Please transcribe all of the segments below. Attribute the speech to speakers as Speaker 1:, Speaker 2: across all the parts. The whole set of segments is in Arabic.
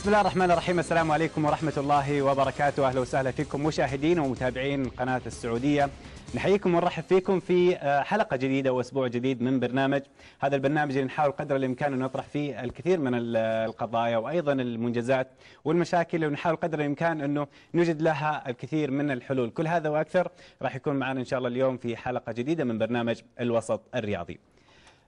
Speaker 1: بسم الله الرحمن الرحيم. السلام عليكم ورحمة الله وبركاته. أهلا وسهلا فيكم مشاهدين ومتابعين قناة السعودية. نحييكم ونرحب فيكم في حلقة جديدة وأسبوع جديد من برنامج. هذا البرنامج اللي نحاول قدر الإمكان أن نطرح فيه الكثير من القضايا وأيضا المنجزات والمشاكل ونحاول قدر الإمكان أنه نجد لها الكثير من الحلول. كل هذا وأكثر راح يكون معنا إن شاء الله اليوم في حلقة جديدة من برنامج الوسط الرياضي.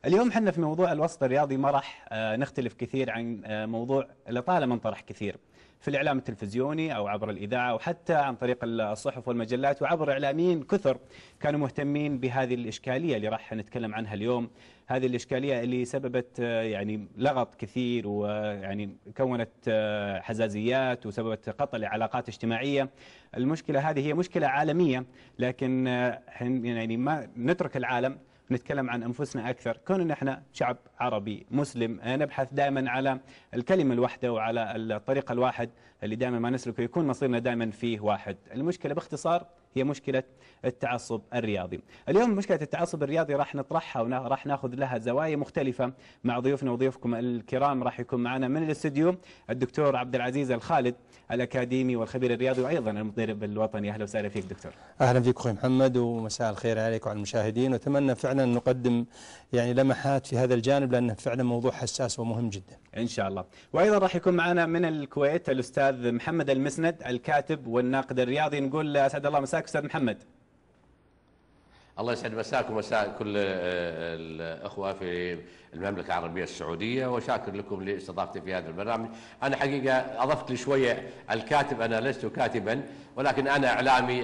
Speaker 1: اليوم إحنا في موضوع الوسط الرياضي ما راح نختلف كثير عن موضوع لطالما انطرح كثير. في الإعلام التلفزيوني أو عبر الإذاعة أو حتى عن طريق الصحف والمجلات وعبر إعلاميين كثر كانوا مهتمين بهذه الإشكالية اللي راح نتكلم عنها اليوم. هذه الإشكالية اللي سببت يعني لغط كثير ويعني كونت حزازيات وسببت قطع لعلاقات اجتماعية. المشكلة هذه هي مشكلة عالمية لكن يعني ما نترك العالم نتكلم عن أنفسنا أكثر. كون أن إحنا شعب عربي مسلم نبحث دائما على الكلمة الواحدة وعلى الطريق الواحد اللي دائما ما نسلكه يكون مصيرنا دائما فيه واحد. المشكلة باختصار هي مشكلة التعصب الرياضي. اليوم مشكلة التعصب الرياضي راح نطرحها وراح ناخذ لها زوايا مختلفة مع ضيوفنا وضيوفكم الكرام راح يكون معنا من الاستديو الدكتور عبد العزيز الخالد الأكاديمي والخبير الرياضي وأيضا المدرب الوطني أهلا وسهلا فيك دكتور.
Speaker 2: أهلا فيك أخوي محمد ومساء الخير عليك وعلى المشاهدين. وأتمنى فعلا نقدم يعني لمحات في هذا الجانب لأنه فعلا موضوع حساس ومهم جدا.
Speaker 1: إن شاء الله. وأيضا راح يكون معنا من الكويت الأستاذ محمد المسند الكاتب والناقد الرياضي. نقول أسعد الله مساك أستاذ محمد.
Speaker 3: الله يسعد مساكم ومساء كل الأخوة في المملكة العربية السعودية وشاكر لكم لاستضافتي في هذا البرنامج. أنا حقيقة أضفت لي شوية الكاتب أنا لست كاتبا ولكن أنا إعلامي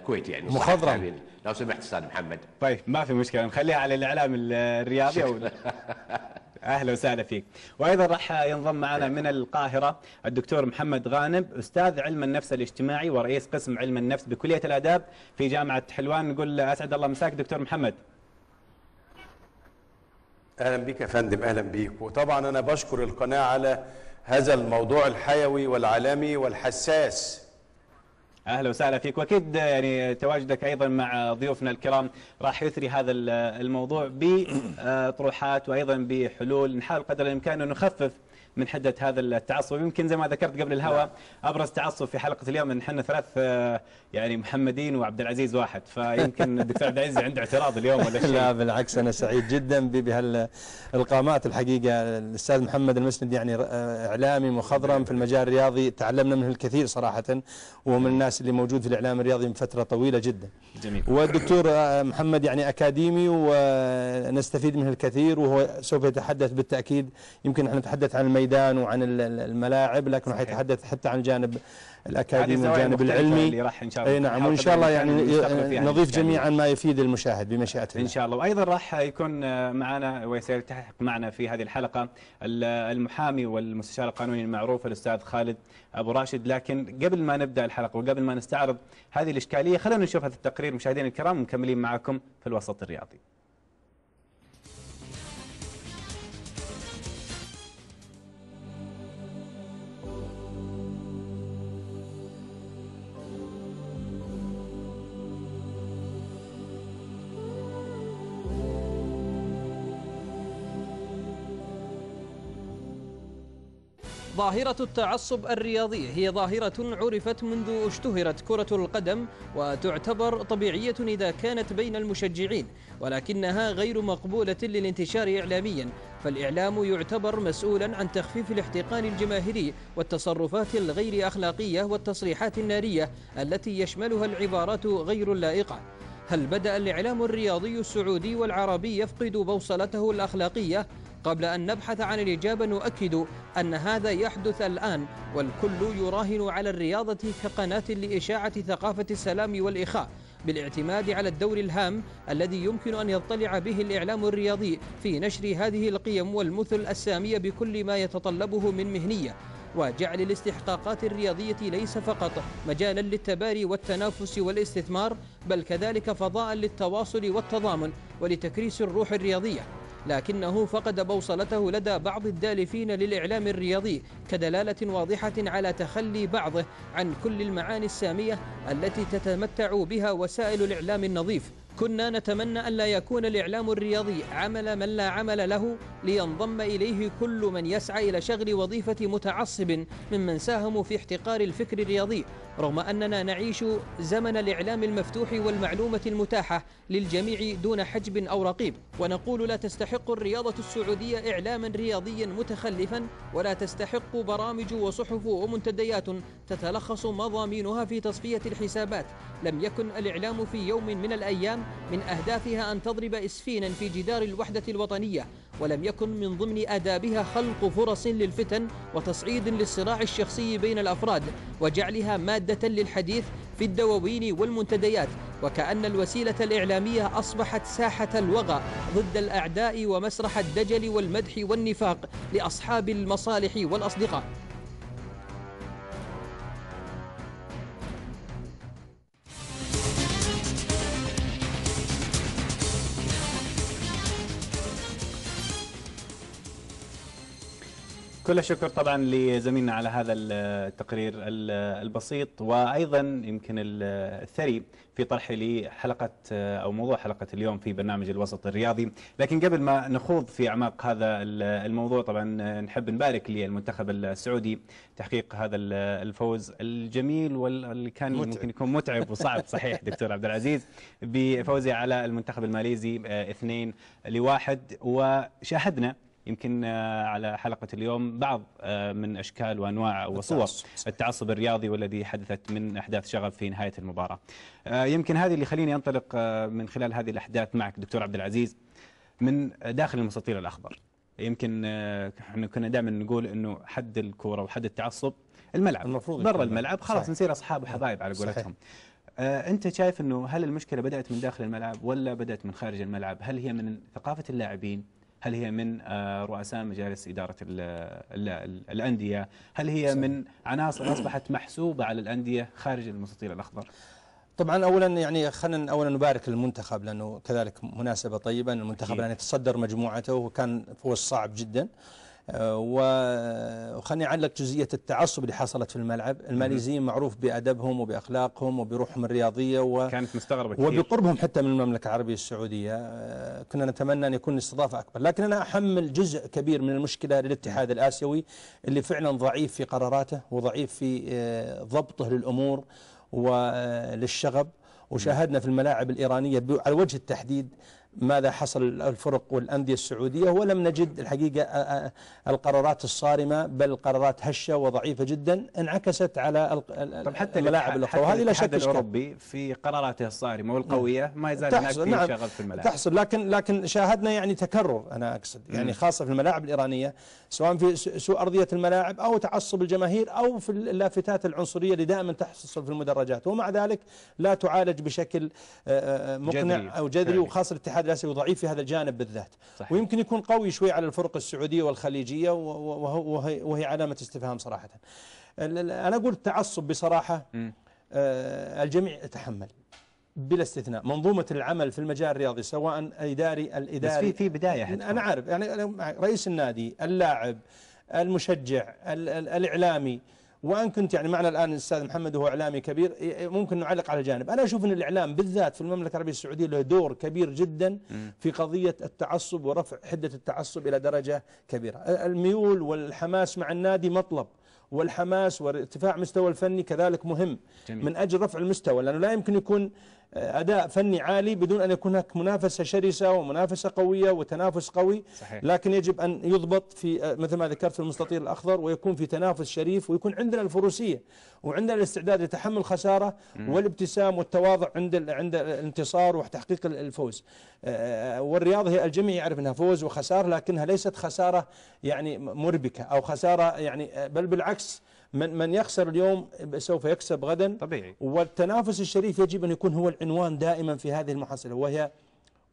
Speaker 3: كويتي يعني.
Speaker 2: مخضرم.
Speaker 3: لو سمحت أستاذ محمد.
Speaker 1: طيب ما في مشكلة نخليها على الإعلام الرياضي أهلا وسهلا فيك. وأيضا راح ينضم معنا من القاهرة الدكتور محمد غانم أستاذ علم النفس الاجتماعي ورئيس قسم علم النفس بكلية الآداب في جامعة حلوان. نقول أسعد الله مساك دكتور محمد.
Speaker 4: أهلا بك يا فندم أهلا بيك. وطبعا أنا بشكر القناة على هذا الموضوع الحيوي والعالمي والحساس
Speaker 1: أهلا وسهلا فيك. وأكيد يعني تواجدك أيضا مع ضيوفنا الكرام راح يثري هذا الموضوع بطروحات وأيضا بحلول. نحاول قدر الإمكان أن نخفف من حدة هذا التعصب. يمكن زي ما ذكرت قبل الهواء أبرز تعصب في حلقة اليوم إن إحنا ثلاث يعني محمدين وعبد العزيز واحد. فيمكن الدكتور عبد العزيز عنده اعتراض اليوم ولا شيء.
Speaker 2: لا بالعكس أنا سعيد جدا بهالقامات الحقيقة. الأستاذ محمد المسند يعني إعلامي مخضرم في المجال الرياضي. تعلمنا منه الكثير صراحة ومن الناس اللي موجود في الإعلام الرياضي من فترة طويلة جدا.
Speaker 1: جميل.
Speaker 2: والدكتور محمد يعني أكاديمي ونستفيد منه الكثير وهو سوف يتحدث بالتأكيد. يمكن إحنا نتحدث عن الميدان وعن الملاعب لكن راح يتحدث حتى عن الجانب الأكاديمي والجانب العلمي
Speaker 1: اللي راح إن شاء الله.
Speaker 2: إي نعم وإن شاء الله يعني نضيف جميعا ما يفيد المشاهد بمشيئه الله
Speaker 1: إن شاء الله. وأيضا راح يكون معنا وسيلتحق معنا في هذه الحلقة المحامي والمستشار القانوني المعروف الأستاذ خالد أبو راشد. لكن قبل ما نبدأ الحلقة وقبل ما نستعرض هذه الإشكالية خلونا نشوف هذا التقرير. مشاهدينا الكرام ومكملين معكم في الوسط الرياضي.
Speaker 5: ظاهرة التعصب الرياضي. هي ظاهرة عرفت منذ اشتهرت كرة القدم وتعتبر طبيعية إذا كانت بين المشجعين ولكنها غير مقبولة للانتشار إعلاميا. فالإعلام يعتبر مسؤولا عن تخفيف الاحتقان الجماهيري والتصرفات الغير أخلاقية والتصريحات النارية التي يشملها العبارات غير اللائقة. هل بدأ الإعلام الرياضي السعودي والعربي يفقد بوصلته الأخلاقية؟ قبل أن نبحث عن الإجابة نؤكد أن هذا يحدث الآن والكل يراهن على الرياضة كقناة لإشاعة ثقافة السلام والإخاء بالاعتماد على الدور الهام الذي يمكن أن يطلع به الإعلام الرياضي في نشر هذه القيم والمثل السامية بكل ما يتطلبه من مهنية. وجعل الاستحقاقات الرياضية ليس فقط مجالا للتباري والتنافس والاستثمار بل كذلك فضاء للتواصل والتضامن ولتكريس الروح الرياضية. لكنه فقد بوصلته لدى بعض الدالفين للإعلام الرياضي كدلالة واضحة على تخلي بعضه عن كل المعاني السامية التي تتمتع بها وسائل الإعلام النظيف. كنا نتمنى أن لا يكون الإعلام الرياضي عمل من لا عمل له لينضم إليه كل من يسعى إلى شغل وظيفة متعصب ممن ساهموا في احتقار الفكر الرياضي رغم أننا نعيش زمن الإعلام المفتوح والمعلومة المتاحة للجميع دون حجب أو رقيب. ونقول لا تستحق الرياضة السعودية إعلاما رياضيا متخلفا ولا تستحق برامج وصحف ومنتديات تتلخص مضامينها في تصفية الحسابات. لم يكن الإعلام في يوم من الأيام من أهدافها أن تضرب إسفينا في جدار الوحدة الوطنية ولم يكن من ضمن آدابها خلق فرص للفتن وتصعيد للصراع الشخصي بين الأفراد وجعلها مادة للحديث في الدواوين والمنتديات وكأن الوسيلة الإعلامية أصبحت ساحة الوغى ضد الأعداء ومسرح الدجل والمدح والنفاق لأصحاب المصالح والأصدقاء.
Speaker 1: كل الشكر طبعا لزميلنا على هذا التقرير البسيط وأيضا يمكن الثري في طرحه لحلقه أو موضوع حلقة اليوم في برنامج الوسط الرياضي، لكن قبل ما نخوض في أعماق هذا الموضوع طبعا نحب نبارك للمنتخب السعودي تحقيق هذا الفوز الجميل واللي كان متعب. ممكن يكون متعب وصعب. صحيح دكتور عبد العزيز. بفوزه على المنتخب الماليزي اثنين لواحد وشاهدنا يمكن آه، على حلقة اليوم بعض آه، من أشكال وأنواع وصور التعصب. الرياضي والذي حدثت من أحداث شغب في نهاية المباراة. آه، يمكن هذه اللي خليني أنطلق من خلال هذه الأحداث معك دكتور عبد العزيز من داخل المستطيل الأخضر. يمكن إحنا كنا دائما نقول إنه حد الكورة وحد التعصب الملعب. المفروض برا الملعب. خلاص نصير أصحاب وحبايب على قولتهم. آه أنت شايف إنه هل المشكلة بدأت من داخل الملعب ولا بدأت من خارج الملعب؟ هل هي من ثقافة اللاعبين؟ هل هي من آه، رؤساء مجالس إدارة الأندية؟ هل هي من عناصر أصبحت محسوبة على الأندية خارج المستطيل الأخضر؟
Speaker 2: طبعا اولا يعني خلينا اولا نبارك للمنتخب لأنه كذلك مناسبة طيبه المنتخب لأن يتصدر مجموعته وكان فوز صعب جدا. وخلني أعلق جزئية التعصب اللي حصلت في الملعب. الماليزيين معروف بأدبهم وبأخلاقهم وبروحهم الرياضية و
Speaker 1: كانت مستغربة كثير.
Speaker 2: وبقربهم حتى من المملكة العربية السعودية. آه، كنا نتمنى أن يكون الاستضافة أكبر. لكن أنا أحمل جزء كبير من المشكلة للاتحاد الآسيوي اللي فعلا ضعيف في قراراته وضعيف في آه، ضبطه للأمور وللشغب وشاهدنا في الملاعب الإيرانية على وجه التحديد ماذا حصل الفرق والأندية السعودية ولم نجد الحقيقة القرارات الصارمة بل قرارات هشة وضعيفة جدا انعكست على
Speaker 1: طب حتى الملاعب الأخرى وهذه لا شك الأوروبي في قراراته الصارمة والقوية ما يزال هناك في نعم. شغل في الملاعب.
Speaker 2: تحصل لكن لكن شاهدنا يعني تكرر أنا أقصد. يعني خاصة في الملاعب الإيرانية سواء في سوء أرضية الملاعب أو تعصب الجماهير أو في اللافتات العنصرية اللي دائما تحصل في المدرجات. ومع ذلك لا تعالج بشكل مقنع جدري. أو جذري وخاصة الاتحاد الاتحاد الاسيوي ضعيف في هذا الجانب بالذات. صحيح. ويمكن يكون قوي شوي على الفرق السعودية والخليجية وهي, وهي علامة استفهام صراحة. أنا أقول التعصب بصراحة آه الجميع يتحمل بلا استثناء. منظومة العمل في المجال الرياضي سواء إداري الإداري
Speaker 1: بس في في بداية
Speaker 2: أنا عارف يعني رئيس النادي اللاعب المشجع الإعلامي وان كنت يعني معنا الان الأستاذ محمد وهو إعلامي كبير ممكن نعلق على جانب. أنا أشوف إن الإعلام بالذات في المملكة العربية السعودية له دور كبير جدا في قضية التعصب ورفع حدة التعصب إلى درجة كبيرة. الميول والحماس مع النادي مطلب والحماس وارتفاع مستوى الفني كذلك مهم. جميل. من أجل رفع المستوى لأنه لا يمكن يكون أداء فني عالي بدون أن يكون هناك منافسة شرسة ومنافسة قوية وتنافس قوي. صحيح. لكن يجب أن يضبط في مثل ما ذكرت في المستطيل الأخضر ويكون في تنافس شريف ويكون عندنا الفروسية وعندنا الاستعداد لتحمل خسارة والابتسام والتواضع عند عند الانتصار وتحقيق الفوز. والرياضة هي الجميع يعرف أنها فوز وخسارة لكنها ليست خسارة يعني مربكة أو خسارة يعني بل بالعكس من من يخسر اليوم سوف يكسب غدا.
Speaker 1: طبيعي.
Speaker 2: والتنافس الشريف يجب أن يكون هو العنوان دائما في هذه المحصلة وهي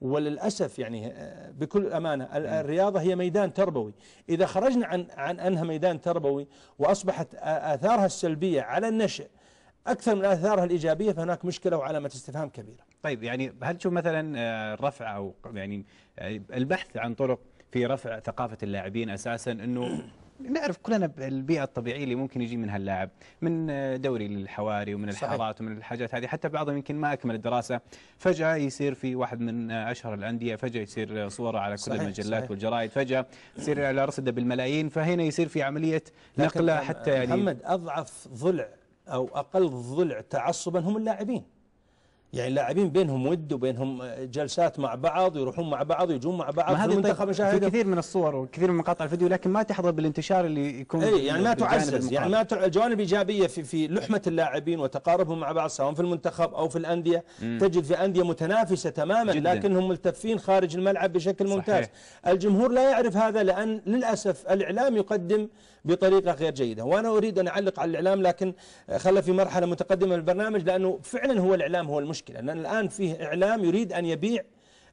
Speaker 2: وللأسف يعني بكل أمانة الرياضة هي ميدان تربوي. إذا خرجنا عن عن أنها ميدان تربوي وأصبحت آثارها السلبية على النشء أكثر من آثارها الإيجابية فهناك مشكلة وعلامة استفهام كبيرة.
Speaker 1: طيب يعني هل تشوف مثلا آه، رفع أو يعني آه، البحث عن طرق في رفع ثقافة اللاعبين أساسا أنه نعرف كلنا البيئه الطبيعية اللي ممكن يجي منها اللاعب من دوري للحواري ومن
Speaker 2: صحيح.
Speaker 1: الحارات ومن الحاجات هذه حتى بعضهم يمكن ما أكمل الدراسة فجأة يصير في واحد من أشهر الأندية فجأة يصير صورة على كل
Speaker 2: صحيح،
Speaker 1: المجلات
Speaker 2: صحيح.
Speaker 1: والجرائد فجأة يصير على رصده بالملايين فهنا يصير في
Speaker 2: عملية
Speaker 1: نقلة حتى يعني
Speaker 2: محمد أضعف ضلع أو أقل ضلع تعصبا هم اللاعبين يعني اللاعبين بينهم ود وبينهم جلسات مع بعض يروحون مع بعض ويجون مع بعض
Speaker 1: ما
Speaker 2: في
Speaker 1: هذه
Speaker 2: المنتخب
Speaker 1: طيب في كثير من الصور وكثير من مقاطع الفيديو لكن ما تحظى بالانتشار اللي يكون
Speaker 2: اي يعني ما تعزز يعني. ما تع... جوانب ايجابيه في في لحمة اللاعبين وتقاربهم مع بعض سواء في المنتخب أو في الأندية تجد في أندية متنافسة تماما
Speaker 1: جداً.
Speaker 2: لكنهم ملتفين خارج الملعب بشكل ممتاز
Speaker 1: صحيح.
Speaker 2: الجمهور لا يعرف هذا لأن للأسف الإعلام يقدم بطريقة غير جيدة. وأنا أريد أن أعلق على الإعلام لكن خلى في مرحلة متقدمة من البرنامج لأنه فعلا هو الإعلام هو المشكلة. لأن الآن فيه إعلام يريد أن يبيع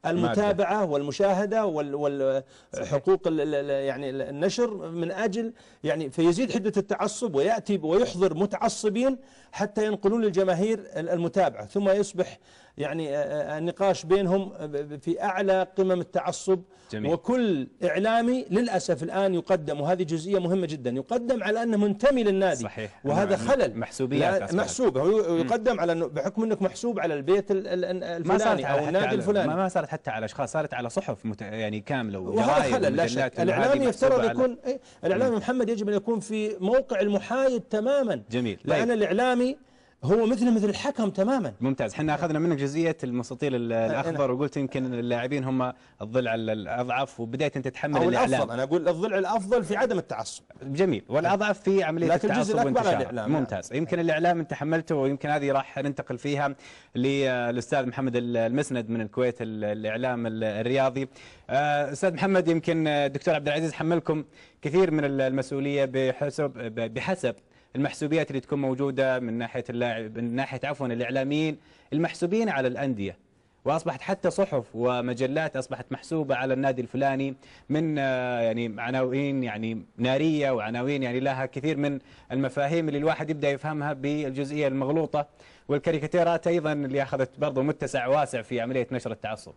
Speaker 2: المتابعة والمشاهدة والحقوق يعني النشر من أجل يعني فيزيد حدة التعصب ويأتي ويحضر متعصبين حتى ينقلون للجماهير المتابعة ثم يصبح يعني النقاش بينهم في أعلى قمم التعصب
Speaker 1: جميل.
Speaker 2: وكل إعلامي للأسف الآن يقدم وهذه جزئية مهمة جدا يقدم على أنه منتمي للنادي
Speaker 1: صحيح.
Speaker 2: وهذا. خلل
Speaker 1: محسوبيات.
Speaker 2: محسوب هو يقدم على أنه بحكم أنك محسوب على البيت ال- ال-
Speaker 1: ما صارت
Speaker 2: الفلاني
Speaker 1: على
Speaker 2: أو النادي الفلاني
Speaker 1: ما صارت حتى على أشخاص صارت على صحف مت... يعني كاملة
Speaker 2: وهذا خلل لا شك
Speaker 1: وهذه
Speaker 2: الإعلامي يفترض
Speaker 1: محسوبة على-
Speaker 2: يكون إيه؟ الإعلامي محمد يجب أن يكون في موقع المحايد تماما
Speaker 1: جميل.
Speaker 2: لأن
Speaker 1: طيب.
Speaker 2: هو مثله مثل الحكم تماما.
Speaker 1: ممتاز. إحنا أخذنا منك جزئية المستطيل ال- الأخضر وقلت يمكن اللاعبين هم الضلع ال- الأضعف وبديت انت تتحمل
Speaker 2: أو
Speaker 1: الإعلام.
Speaker 2: الأفضل. أنا أقول الضلع الأفضل في عدم التعصب.
Speaker 1: جميل. والأضعف في عملية
Speaker 2: لكن الجزء
Speaker 1: التعصب
Speaker 2: الأكبر على
Speaker 1: وانتشاره.
Speaker 2: الإعلام.
Speaker 1: ممتاز. يمكن الإعلام أنت حملته ويمكن هذه راح ننتقل فيها للأستاذ محمد المسند من الكويت ال- الإعلام ال- الرياضي. آه، أستاذ محمد يمكن الدكتور عبد العزيز حملكم كثير من ال- المسؤولية بحسب بحسب المحسوبيات اللي تكون موجودة من ناحية اللاعب من ناحية عفوا الإعلاميين المحسوبين على الأندية وأصبحت حتى صحف ومجلات أصبحت محسوبة على النادي الفلاني من آه، يعني عناوين يعني نارية وعناوين يعني لها كثير من المفاهيم اللي الواحد يبدأ يفهمها بالجزئية المغلوطة والكاريكاتيرات أيضا اللي أخذت برضه متسع واسع في عملية نشر التعصب.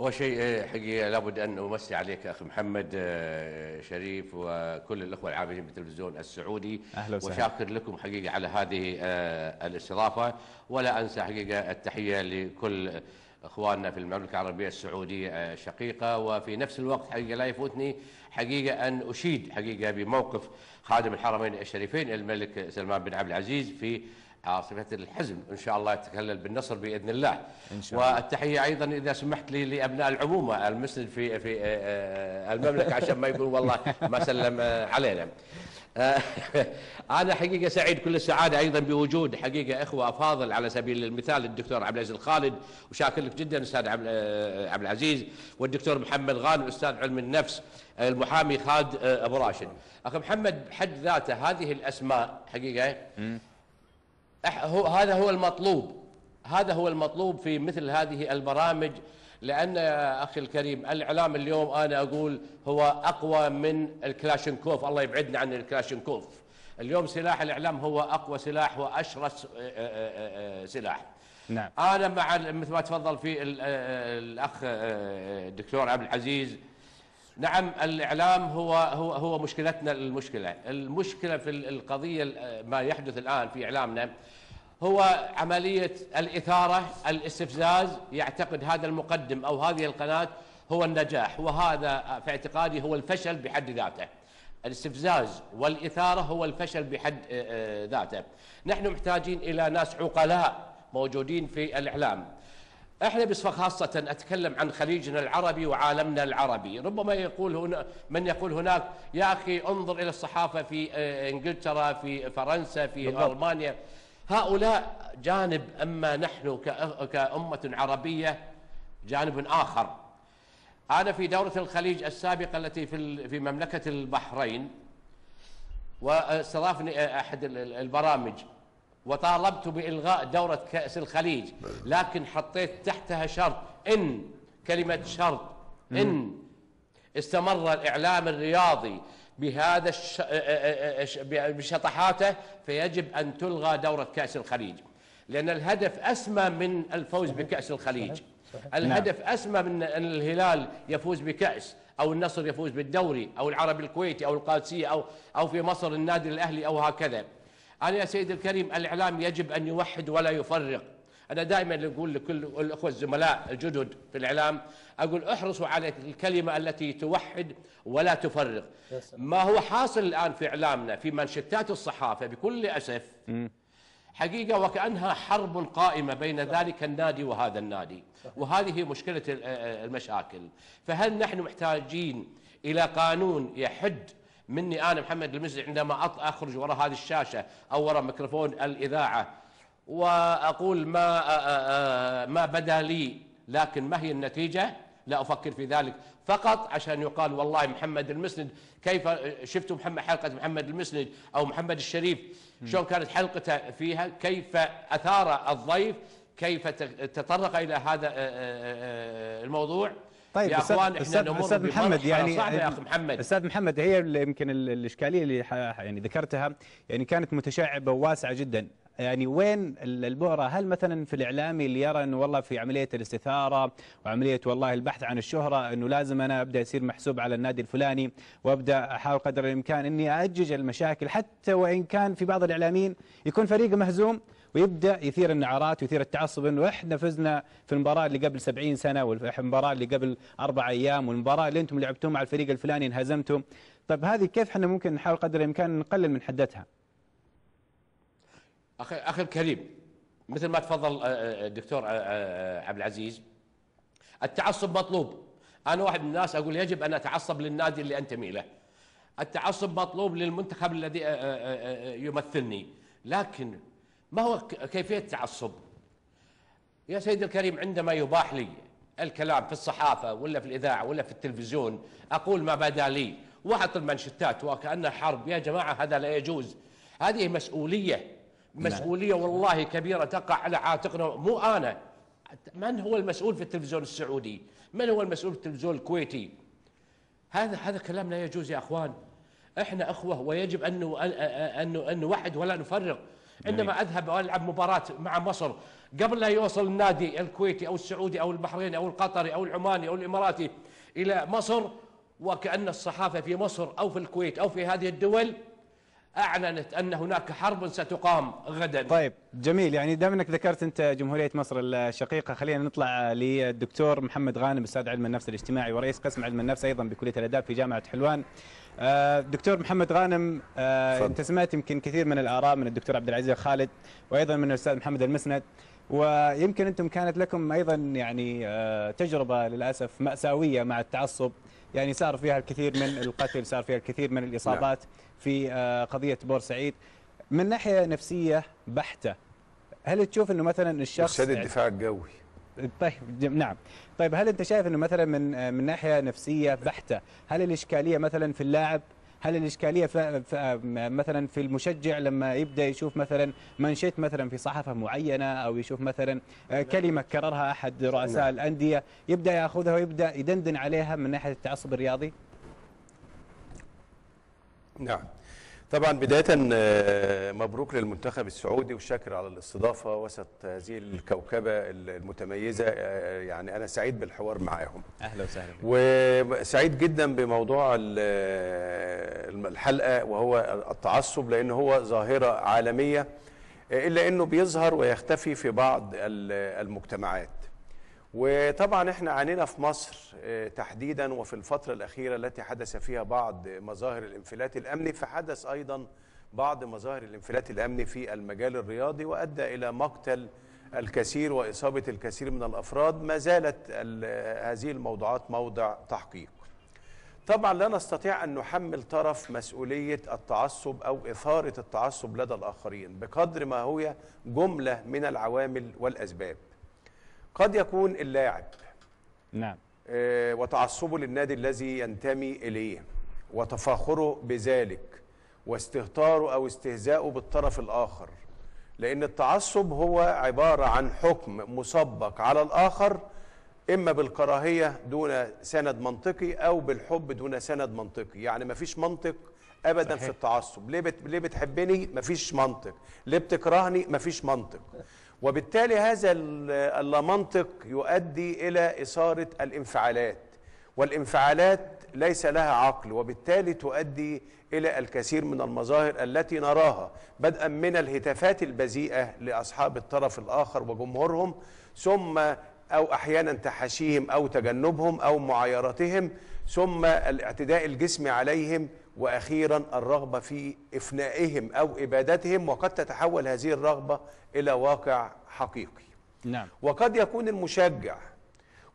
Speaker 3: أول شيء آه، حقيقة لابد أن أمسي عليك أخي محمد آه، شريف وكل الأخوة العاملين بالتلفزيون السعودي.
Speaker 1: أهلا وسهلا.
Speaker 3: وشاكر لكم حقيقة على هذه آه، الاستضافة. ولا أنسى حقيقة التحية لكل إخواننا في المملكة العربية السعودية آه، الشقيقه وفي نفس الوقت حقيقة لا يفوتني حقيقة أن أشيد حقيقة بموقف خادم الحرمين الشريفين الملك سلمان بن عبد العزيز في عاصفة الحزم. إن شاء الله يتكلل بالنصر بإذن الله.
Speaker 1: إن شاء الله.
Speaker 3: والتحية أيضا إذا سمحت لي لأبناء العمومه المسند في في آه، آه، المملكة عشان ما يقول والله ما سلم آه، علينا. أنا حقيقة سعيد كل السعادة أيضا بوجود حقيقة إخوة أفاضل على سبيل المثال الدكتور عبد العزيز الخالد. وشاكر لك جدا أستاذ عبد العزيز. والدكتور محمد غانم أستاذ علم النفس المحامي خالد أبو راشد. أخي محمد بحد ذاته هذه الأسماء حقيقة أح- هو هذا هو المطلوب. هذا هو المطلوب في مثل هذه البرامج لأن يا أخي الكريم الإعلام اليوم أنا أقول هو أقوى من الكلاشينكوف. الله يبعدنا عن الكلاشينكوف. اليوم سلاح الإعلام هو أقوى سلاح وأشرس آه، آه، آه، سلاح.
Speaker 1: نعم.
Speaker 3: أنا مع مثل ما تفضل في ال- الأخ آه، الدكتور عبد العزيز نعم الإعلام هو هو هو مشكلتنا المشكلة، المشكلة في ال- القضية ال- ما يحدث الآن في إعلامنا هو عملية الإثارة، الاستفزاز، يعتقد هذا المقدم أو هذه القناة هو النجاح وهذا في اعتقادي هو الفشل بحد ذاته. الاستفزاز والإثارة هو الفشل بحد آه، آه، ذاته. نحن محتاجين إلى ناس عقلاء موجودين في الإعلام. إحنا بصفة خاصة أتكلم عن خليجنا العربي وعالمنا العربي، ربما يقول هنا من يقول هناك يا أخي انظر إلى الصحافة في آه، إنجلترا في فرنسا في
Speaker 2: بالضبط.
Speaker 3: ألمانيا هؤلاء جانب أما نحن كأ- كأمة عربية جانب آخر. أنا في دورة الخليج السابقة التي في في مملكة البحرين وأستضافني أحد ال- ال- البرامج وطالبت بإلغاء دورة كأس الخليج لكن حطيت تحتها شرط. إن كلمة شرط. إن استمر الإعلام الرياضي بهذا الش... بشطحاته فيجب أن تلغى دورة كأس الخليج. لأن الهدف أسمى من الفوز بكأس الخليج. الهدف أسمى من أن الهلال يفوز بكأس أو النصر يفوز بالدوري أو العربي الكويتي أو القادسية أو أو في مصر النادي الأهلي أو هكذا. أنا يا سيدي الكريم الإعلام يجب أن يوحد ولا يفرق. أنا دائما أقول لكل الأخوة الزملاء الجدد في الإعلام أقول احرصوا على الكلمة التي توحد ولا تفرق. ما هو حاصل الآن في إعلامنا في منشتات الصحافة بكل أسف حقيقة وكأنها حرب قائمة بين ذلك النادي وهذا النادي. وهذه مشكلة ال- المشاكل. فهل نحن محتاجين إلى قانون يحد مني أنا محمد المزي عندما أخرج وراء هذه الشاشة أو وراء ميكروفون الإذاعة وأقول ما ما بدا لي لكن ما هي النتيجة؟ لا أفكر في ذلك. فقط عشان يقال والله محمد المسند كيف شفتوا محمد حلقة محمد المسند أو محمد الشريف؟ شلون كانت حلقته فيها؟ كيف أثار الضيف؟ كيف تطرق إلى هذا الموضوع؟
Speaker 1: طيب
Speaker 3: يا أخوان إحنا
Speaker 1: أستاذ
Speaker 3: نمر
Speaker 1: أستاذ محمد يعني
Speaker 3: صعبه يا اخ محمد.
Speaker 1: أستاذ محمد هي يمكن ال- الإشكالية اللي يعني ذكرتها يعني كانت متشعبة وواسعة جدا. يعني وين ال- البؤرة؟ هل مثلا في الاعلامي اللي يرى إنه والله في عملية الاستثارة وعملية والله البحث عن الشهرة إنه لازم أنا أبدأ يصير محسوب على النادي الفلاني وأبدأ أحاول قدر الإمكان إني أجج المشاكل حتى وإن كان في بعض الإعلاميين يكون فريقه مهزوم؟ ويبدأ يثير النعرات ويثير التعصب إنه إحنا فزنا في المباراة اللي قبل 70 سنة والمباراة اللي قبل أربع أيام والمباراة اللي أنتم لعبتوها مع الفريق الفلاني انهزمتم طيب هذه كيف إحنا ممكن نحاول قدر الإمكان نقلل من حدتها؟
Speaker 3: أخي أخي الكريم مثل ما تفضل آه، آه، الدكتور آه، عبد العزيز التعصب مطلوب. أنا واحد من الناس أقول يجب أن أتعصب للنادي اللي أنتمي له. التعصب مطلوب للمنتخب الذي يمثلني. لكن ما هو ك- كيفية التعصب يا سيدي الكريم عندما يباح لي الكلام في الصحافة ولا في الإذاعة ولا في التلفزيون أقول ما بدا لي. وأحط المنشتات وكأنها حرب. يا جماعة هذا لا يجوز. هذه مسؤولية. مسؤولية والله كبيرة تقع على عاتقنا. مو أنا. من هو المسؤول في التلفزيون السعودي؟ من هو المسؤول في التلفزيون الكويتي؟ هذا هذا كلام لا يجوز يا أخوان. إحنا إخوة ويجب ان ان أن نوحد ولا نفرق. عندما أذهب وألعب مباراة مع مصر. قبل لا يوصل النادي الكويتي أو السعودي أو البحريني أو القطري أو العماني أو الإماراتي إلى مصر وكأن الصحافة في مصر أو في الكويت أو في هذه الدول أعلنت أن هناك حرب ستقام غدا.
Speaker 1: طيب جميل. يعني دام إنك ذكرت أنت جمهورية مصر الشقيقة خلينا نطلع للدكتور محمد غانم أستاذ علم النفس الاجتماعي ورئيس قسم علم النفس أيضا بكلية الأداب في جامعة حلوان. دكتور محمد غانم آه،. انت سمعت يمكن كثير من الآراء من الدكتور عبد العزيز خالد وأيضا من الأستاذ محمد المسند. ويمكن أنتم كانت لكم أيضا يعني آه، تجربة للأسف مأساوية مع التعصب. يعني صار فيها الكثير من القتل صار فيها الكثير من الإصابات في آه، قضية بورسعيد من ناحية نفسية بحتة هل تشوف إنه مثلا الشخص
Speaker 4: أستاذ الدفاع الجوي
Speaker 1: طيب نعم. طيب هل أنت شايف إنه مثلا من من ناحية نفسية بحتة هل الإشكالية مثلا في اللاعب هل الإشكالية في مثلا في المشجع لما يبدأ يشوف مثلا منشط مثلا في صحافة معينة أو يشوف مثلا آه، كلمة كررها أحد رؤساء
Speaker 4: نعم.
Speaker 1: الأندية يبدأ يأخذها ويبدأ يدندن عليها من ناحية التعصب الرياضي؟
Speaker 4: نعم. طبعا بداية آه، مبروك للمنتخب السعودي والشاكر على الاستضافة وسط هذه الكوكبة المتميزة. آه، يعني أنا سعيد بالحوار معاهم.
Speaker 1: أهلا وسهلا.
Speaker 4: وسعيد جدا بموضوع ال- الحلقة وهو التعصب لأنه هو ظاهرة عالمية إلا أنه بيظهر ويختفي في بعض ال- المجتمعات. وطبعا إحنا عانينا في مصر آه، تحديدا وفي الفترة الأخيرة التي حدث فيها بعض مظاهر الانفلات الأمني فحدث أيضا بعض مظاهر الانفلات الأمني في المجال الرياضي وأدى إلى مقتل الكثير وإصابة الكثير من الأفراد. ما زالت ال- هذه الموضوعات موضع تحقيق. طبعا لا نستطيع أن نحمل طرف مسؤولية التعصب أو إثارة التعصب لدى الآخرين بقدر ما هو جملة من العوامل والأسباب. قد يكون اللاعب
Speaker 1: نعم.
Speaker 4: آه، وتعصبه للنادي الذي ينتمي إليه وتفاخره بذلك واستهتاره أو استهزاؤه بالطرف الآخر لأن التعصب هو عبارة عن حكم مسبق على الآخر إما بالكراهية دون سند منطقي أو بالحب دون سند منطقي. يعني مفيش منطق أبدا
Speaker 1: صحيح.
Speaker 4: في التعصب. ليه, بت... ليه بتحبني؟ مفيش منطق. ليه بتكرهني؟ مفيش منطق. وبالتالي هذا ال- اللامنطق يؤدي إلى إثارة الانفعالات والانفعالات ليس لها عقل وبالتالي تؤدي إلى الكثير من المظاهر التي نراها بدءا من الهتافات البذيئة لأصحاب الطرف الآخر وجمهورهم ثم أو أحيانا تحاشيهم أو تجنبهم أو معايرتهم ثم الاعتداء الجسمي عليهم وأخيرا الرغبة في إفنائهم أو إبادتهم وقد تتحول هذه الرغبة إلى واقع حقيقي.
Speaker 1: نعم.
Speaker 4: وقد يكون المشجع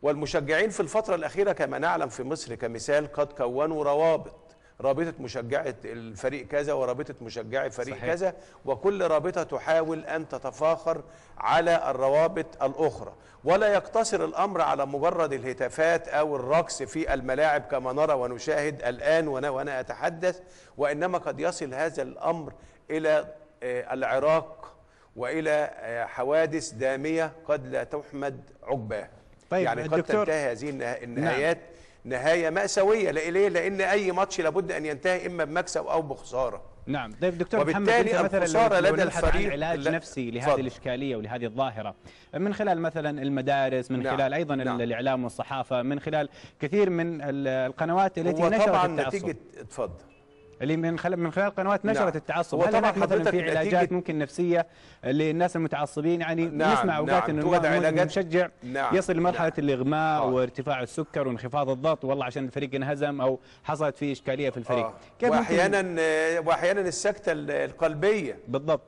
Speaker 4: والمشجعين في الفترة الأخيرة كما نعلم في مصر كمثال قد كونوا روابط. رابطة مشجعة الفريق كذا ورابطة مشجعي فريق
Speaker 1: صحيح.
Speaker 4: كذا وكل رابطة تحاول أن تتفاخر على الروابط الأخرى. ولا يقتصر الأمر على مجرد الهتافات أو الرقص في الملاعب كما نرى ونشاهد الآن وأنا, وأنا أتحدث وإنما قد يصل هذا الأمر إلى آه، العراق وإلى آه، حوادث دامية قد لا تحمد عقباها.
Speaker 1: طيب،
Speaker 4: يعني قد تنتهي هذه النها- النهايات نهاية مأساوية لا- ليه لأن أي ماتش لابد أن ينتهي إما بمكسب أو بخسارة.
Speaker 1: نعم. طيب دكتور محمد أنت مثلا
Speaker 4: الخسارة
Speaker 1: لو,
Speaker 4: لدى
Speaker 1: نبحث عن
Speaker 4: الفريق-
Speaker 1: علاج
Speaker 4: لا،
Speaker 1: نفسي لهذه
Speaker 4: اتفضل.
Speaker 1: الإشكالية ولهذه الظاهرة. من خلال مثلا المدارس من
Speaker 4: نعم،
Speaker 1: خلال أيضا
Speaker 4: نعم.
Speaker 1: الإعلام والصحافة من خلال كثير من ال- القنوات التي نشرت
Speaker 4: طبعا
Speaker 1: التعصب.
Speaker 4: نتيجه اتفضل.
Speaker 1: اللي من خلال من خلال قنوات نشرت
Speaker 4: نعم.
Speaker 1: التعصب. هل هناك مثلا في علاجات ممكن نفسية للناس المتعصبين؟ يعني
Speaker 4: نعم،
Speaker 1: نسمع أوقات
Speaker 4: نعم،
Speaker 1: انه
Speaker 4: توجد
Speaker 1: الواحد
Speaker 4: علاجات-
Speaker 1: مشجع
Speaker 4: نعم،
Speaker 1: يصل لمرحلة
Speaker 4: نعم.
Speaker 1: الإغماء
Speaker 4: آه.
Speaker 1: وارتفاع السكر وانخفاض الضغط. والله عشان الفريق انهزم أو حصلت فيه إشكالية في الفريق.
Speaker 4: آه.
Speaker 1: كيف
Speaker 4: واحيانا واحيانا السكتة ال- القلبية.
Speaker 1: بالضبط.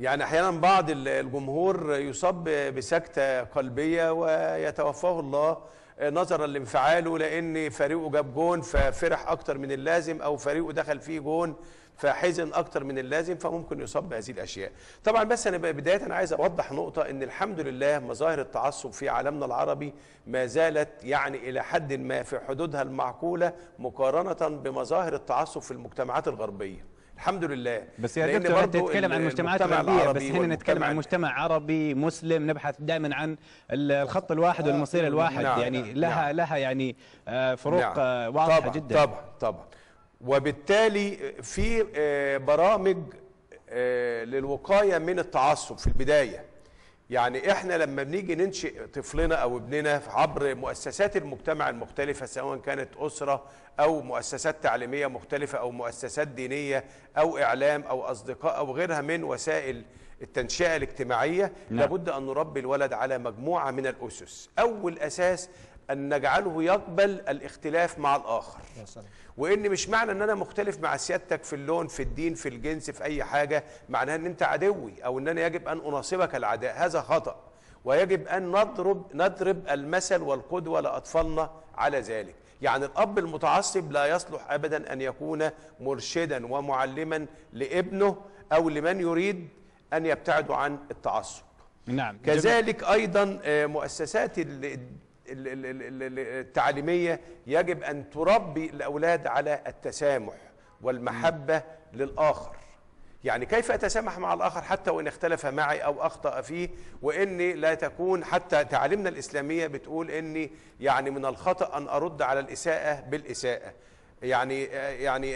Speaker 4: يعني أحيانا بعض ال- الجمهور يصاب بسكتة قلبية ويتوفاه الله. نظرا لانفعاله لأن فريقه جاب جون ففرح أكتر من اللازم أو فريقه دخل فيه جون فحزن أكتر من اللازم فممكن يصاب بهذه الأشياء. طبعا بس أنا بداية أنا عايز أوضح نقطة إن الحمد لله مظاهر التعصب في عالمنا العربي ما زالت يعني إلى حد ما في حدودها المعقولة مقارنة بمظاهر التعصب في المجتمعات الغربية. الحمد لله.
Speaker 1: بس يا دكتور
Speaker 4: أنت
Speaker 1: تتكلم عن
Speaker 4: ال-
Speaker 1: مجتمعات
Speaker 4: المجتمع
Speaker 1: غربية بس هنا نتكلم عن مجتمع عربي مسلم نبحث دائما عن ال- الخط الواحد والمصير الواحد.
Speaker 4: نعم،
Speaker 1: يعني
Speaker 4: نعم،
Speaker 1: لها
Speaker 4: نعم.
Speaker 1: لها يعني آه، فروق
Speaker 4: نعم.
Speaker 1: آه، واضحة
Speaker 4: طبعا
Speaker 1: جدا.
Speaker 4: طبعا طبعا. وبالتالي في آه، برامج آه، للوقاية من التعصب في البداية. يعني إحنا لما بنيجي ننشئ طفلنا أو ابننا عبر مؤسسات المجتمع المختلفة سواء كانت أسرة أو مؤسسات تعليمية مختلفة أو مؤسسات دينية أو إعلام أو أصدقاء أو غيرها من وسائل التنشئة الاجتماعية
Speaker 1: نعم.
Speaker 4: لابد أن نربي الولد على مجموعة من الأسس أول أساس أن نجعله يقبل الاختلاف مع الآخر. وإن مش معنى إن أنا مختلف مع سيادتك في اللون في الدين في الجنس في أي حاجة معناها إن أنت عدوي أو إن أنا يجب أن أناصبك العداء. هذا خطأ. ويجب أن نضرب نضرب المثل والقدوة لأطفالنا على ذلك. يعني الأب المتعصب لا يصلح ابدا أن يكون مرشدا ومعلما لابنه أو لمن يريد أن يبتعدوا عن التعصب.
Speaker 1: نعم.
Speaker 4: كذلك أيضا آه، مؤسسات ال- ال- ال- ال- ال- التعليمية يجب أن تربي الأولاد على التسامح والمحبة للآخر يعني كيف أتسامح مع الآخر حتى وإن اختلف معي أو أخطأ فيه وإني لا تكون حتى تعاليمنا الإسلامية بتقول إني يعني من الخطأ أن أرد على الإساءة بالإساءة يعني يعني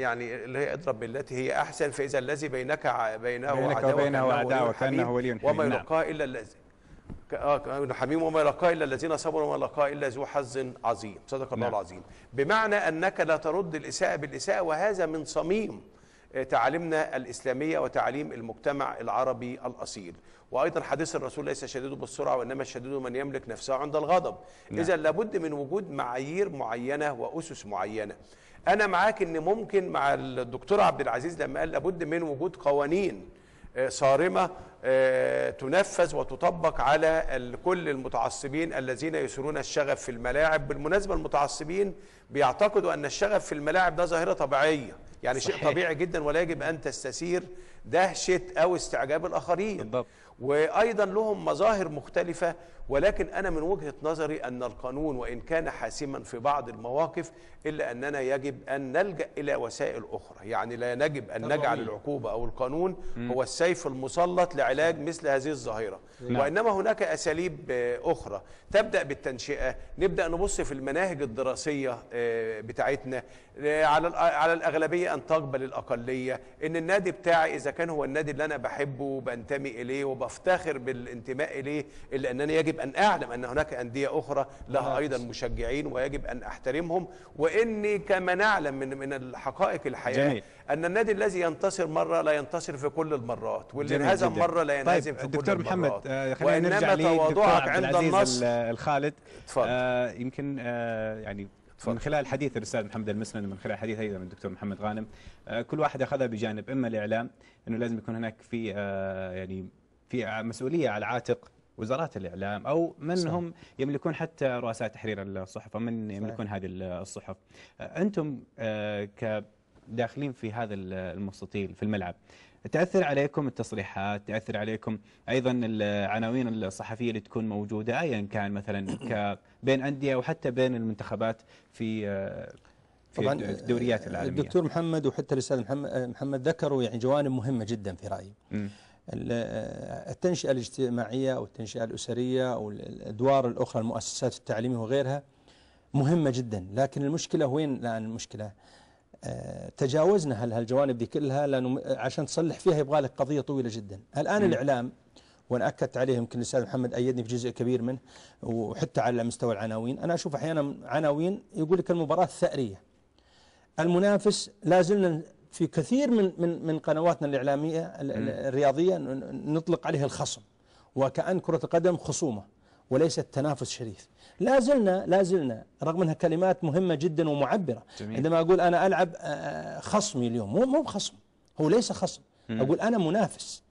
Speaker 4: يعني اللي هي اضرب بالتي هي أحسن فإذا الذي بينك بينه
Speaker 1: بينك وبينه
Speaker 4: كأنه
Speaker 1: عداوة
Speaker 4: ولي حميم. وما
Speaker 1: نعم.
Speaker 4: يلقاها إلا الذي حميم وما يلقاها إلا الذين صبروا وما يلقاها إلا ذو حظ عظيم. صدق الله
Speaker 1: نعم.
Speaker 4: العظيم. بمعنى أنك لا ترد الإساءة بالإساءة وهذا من صميم آه، تعاليمنا الإسلامية وتعليم المجتمع العربي الأصيل. وأيضا حديث الرسول ليس شديد بالسرعة وإنما الشديد من يملك نفسه عند الغضب.
Speaker 1: نعم.
Speaker 4: اذا لابد من وجود معايير معينة وأسس معينة. أنا معاك إن ممكن مع الدكتور عبد العزيز لما قال لابد من وجود قوانين آه، صارمة آه، تنفذ وتطبق على كل المتعصبين الذين يثيرون الشغف في الملاعب بالمناسبة المتعصبين بيعتقدوا أن الشغف في الملاعب ده ظاهرة طبيعية يعني شيء
Speaker 1: صحيح.
Speaker 4: طبيعي جدا ولا يجب أن تستثير دهشه أو استعجاب الآخرين.
Speaker 1: بالضبط.
Speaker 4: وأيضا لهم مظاهر مختلفة ولكن أنا من وجهة نظري أن القانون وإن كان حاسما في بعض المواقف إلا أننا يجب أن نلجأ إلى وسائل أخرى. يعني لا يجب أن نجعل العقوبة أو القانون هو السيف المسلط لعلاج مثل هذه الظاهرة.
Speaker 1: نعم.
Speaker 4: وإنما هناك أساليب آه، أخرى. تبدأ بالتنشئة نبدأ نبص في المناهج الدراسية آه، بتاعتنا آه، على على الأغلبية أن تقبل الأقلية إن النادي بتاعي إذا كان هو النادي اللي أنا بحبه وبنتمي إليه وبفتخر بالانتماء إليه إلا أنني يجب أن أعلم أن هناك أندية أخرى لها أيضا مشجعين ويجب أن أحترمهم وإني كما نعلم من من الحقائق الحياة
Speaker 1: جميل.
Speaker 4: أن النادي الذي ينتصر مرة لا ينتصر في كل المرات واللي انهزم. مره لا ينهزم
Speaker 1: طيب
Speaker 4: في كل
Speaker 1: محمد
Speaker 4: المرات
Speaker 1: آه، خلينا نرجع
Speaker 4: تواضعك عند
Speaker 1: العزيز
Speaker 4: النصر
Speaker 1: ال- الخالد
Speaker 4: اتفضل.
Speaker 1: آه، يمكن آه، يعني. من خلال حديث الأستاذ محمد المسند من خلال حديث أيضا من الدكتور محمد غانم آه، كل واحد أخذها بجانب إما الإعلام إنه لازم يكون هناك في آه، يعني في ع- مسؤولية على عاتق وزارات الإعلام أو من
Speaker 2: صحيح.
Speaker 1: هم يملكون حتى رؤساء تحرير الصحف ومن يملكون هذه الصحف آه، أنتم آه، كداخلين في هذا المستطيل في الملعب تأثر عليكم التصريحات تأثر عليكم أيضا العناوين الصحفية اللي تكون موجودة أيا كان مثلا ك- بين أندية وحتى بين المنتخبات آه، في
Speaker 2: طبعا
Speaker 1: الدوريات العالمية.
Speaker 2: الدكتور محمد وحتى الأستاذ محمد, محمد ذكروا يعني جوانب مهمة جدا في رأيي.
Speaker 1: مم.
Speaker 2: ال- التنشئة الاجتماعية أو التنشئه الأسرية أو الادوار الأخرى المؤسسات التعليمية وغيرها مهمة جدا. لكن المشكلة وين الآن المشكلة؟ آه، تجاوزنا هال- هالجوانب دي كلها؟ لأنه م- عشان تصلح فيها يبغى لك قضية طويلة جدا. الآن الإعلام وأنا أكدت عليه يمكن الأستاذ محمد أيدني في جزء كبير منه وحتى على مستوى العناوين. أنا أشوف أحيانا عناوين يقول لك المباراة الثأرية. المنافس لا زلنا في كثير من من من قنواتنا الإعلامية ال- ال- الرياضية نطلق عليه الخصم وكأن كرة القدم خصومة وليست تنافس شريف. لا زلنا لا زلنا رغم أنها كلمات مهمة جدا ومعبرة
Speaker 1: جميل.
Speaker 2: عندما أقول أنا ألعب آه، خصمي اليوم مو مو بخصم هو ليس خصم. أقول أنا منافس.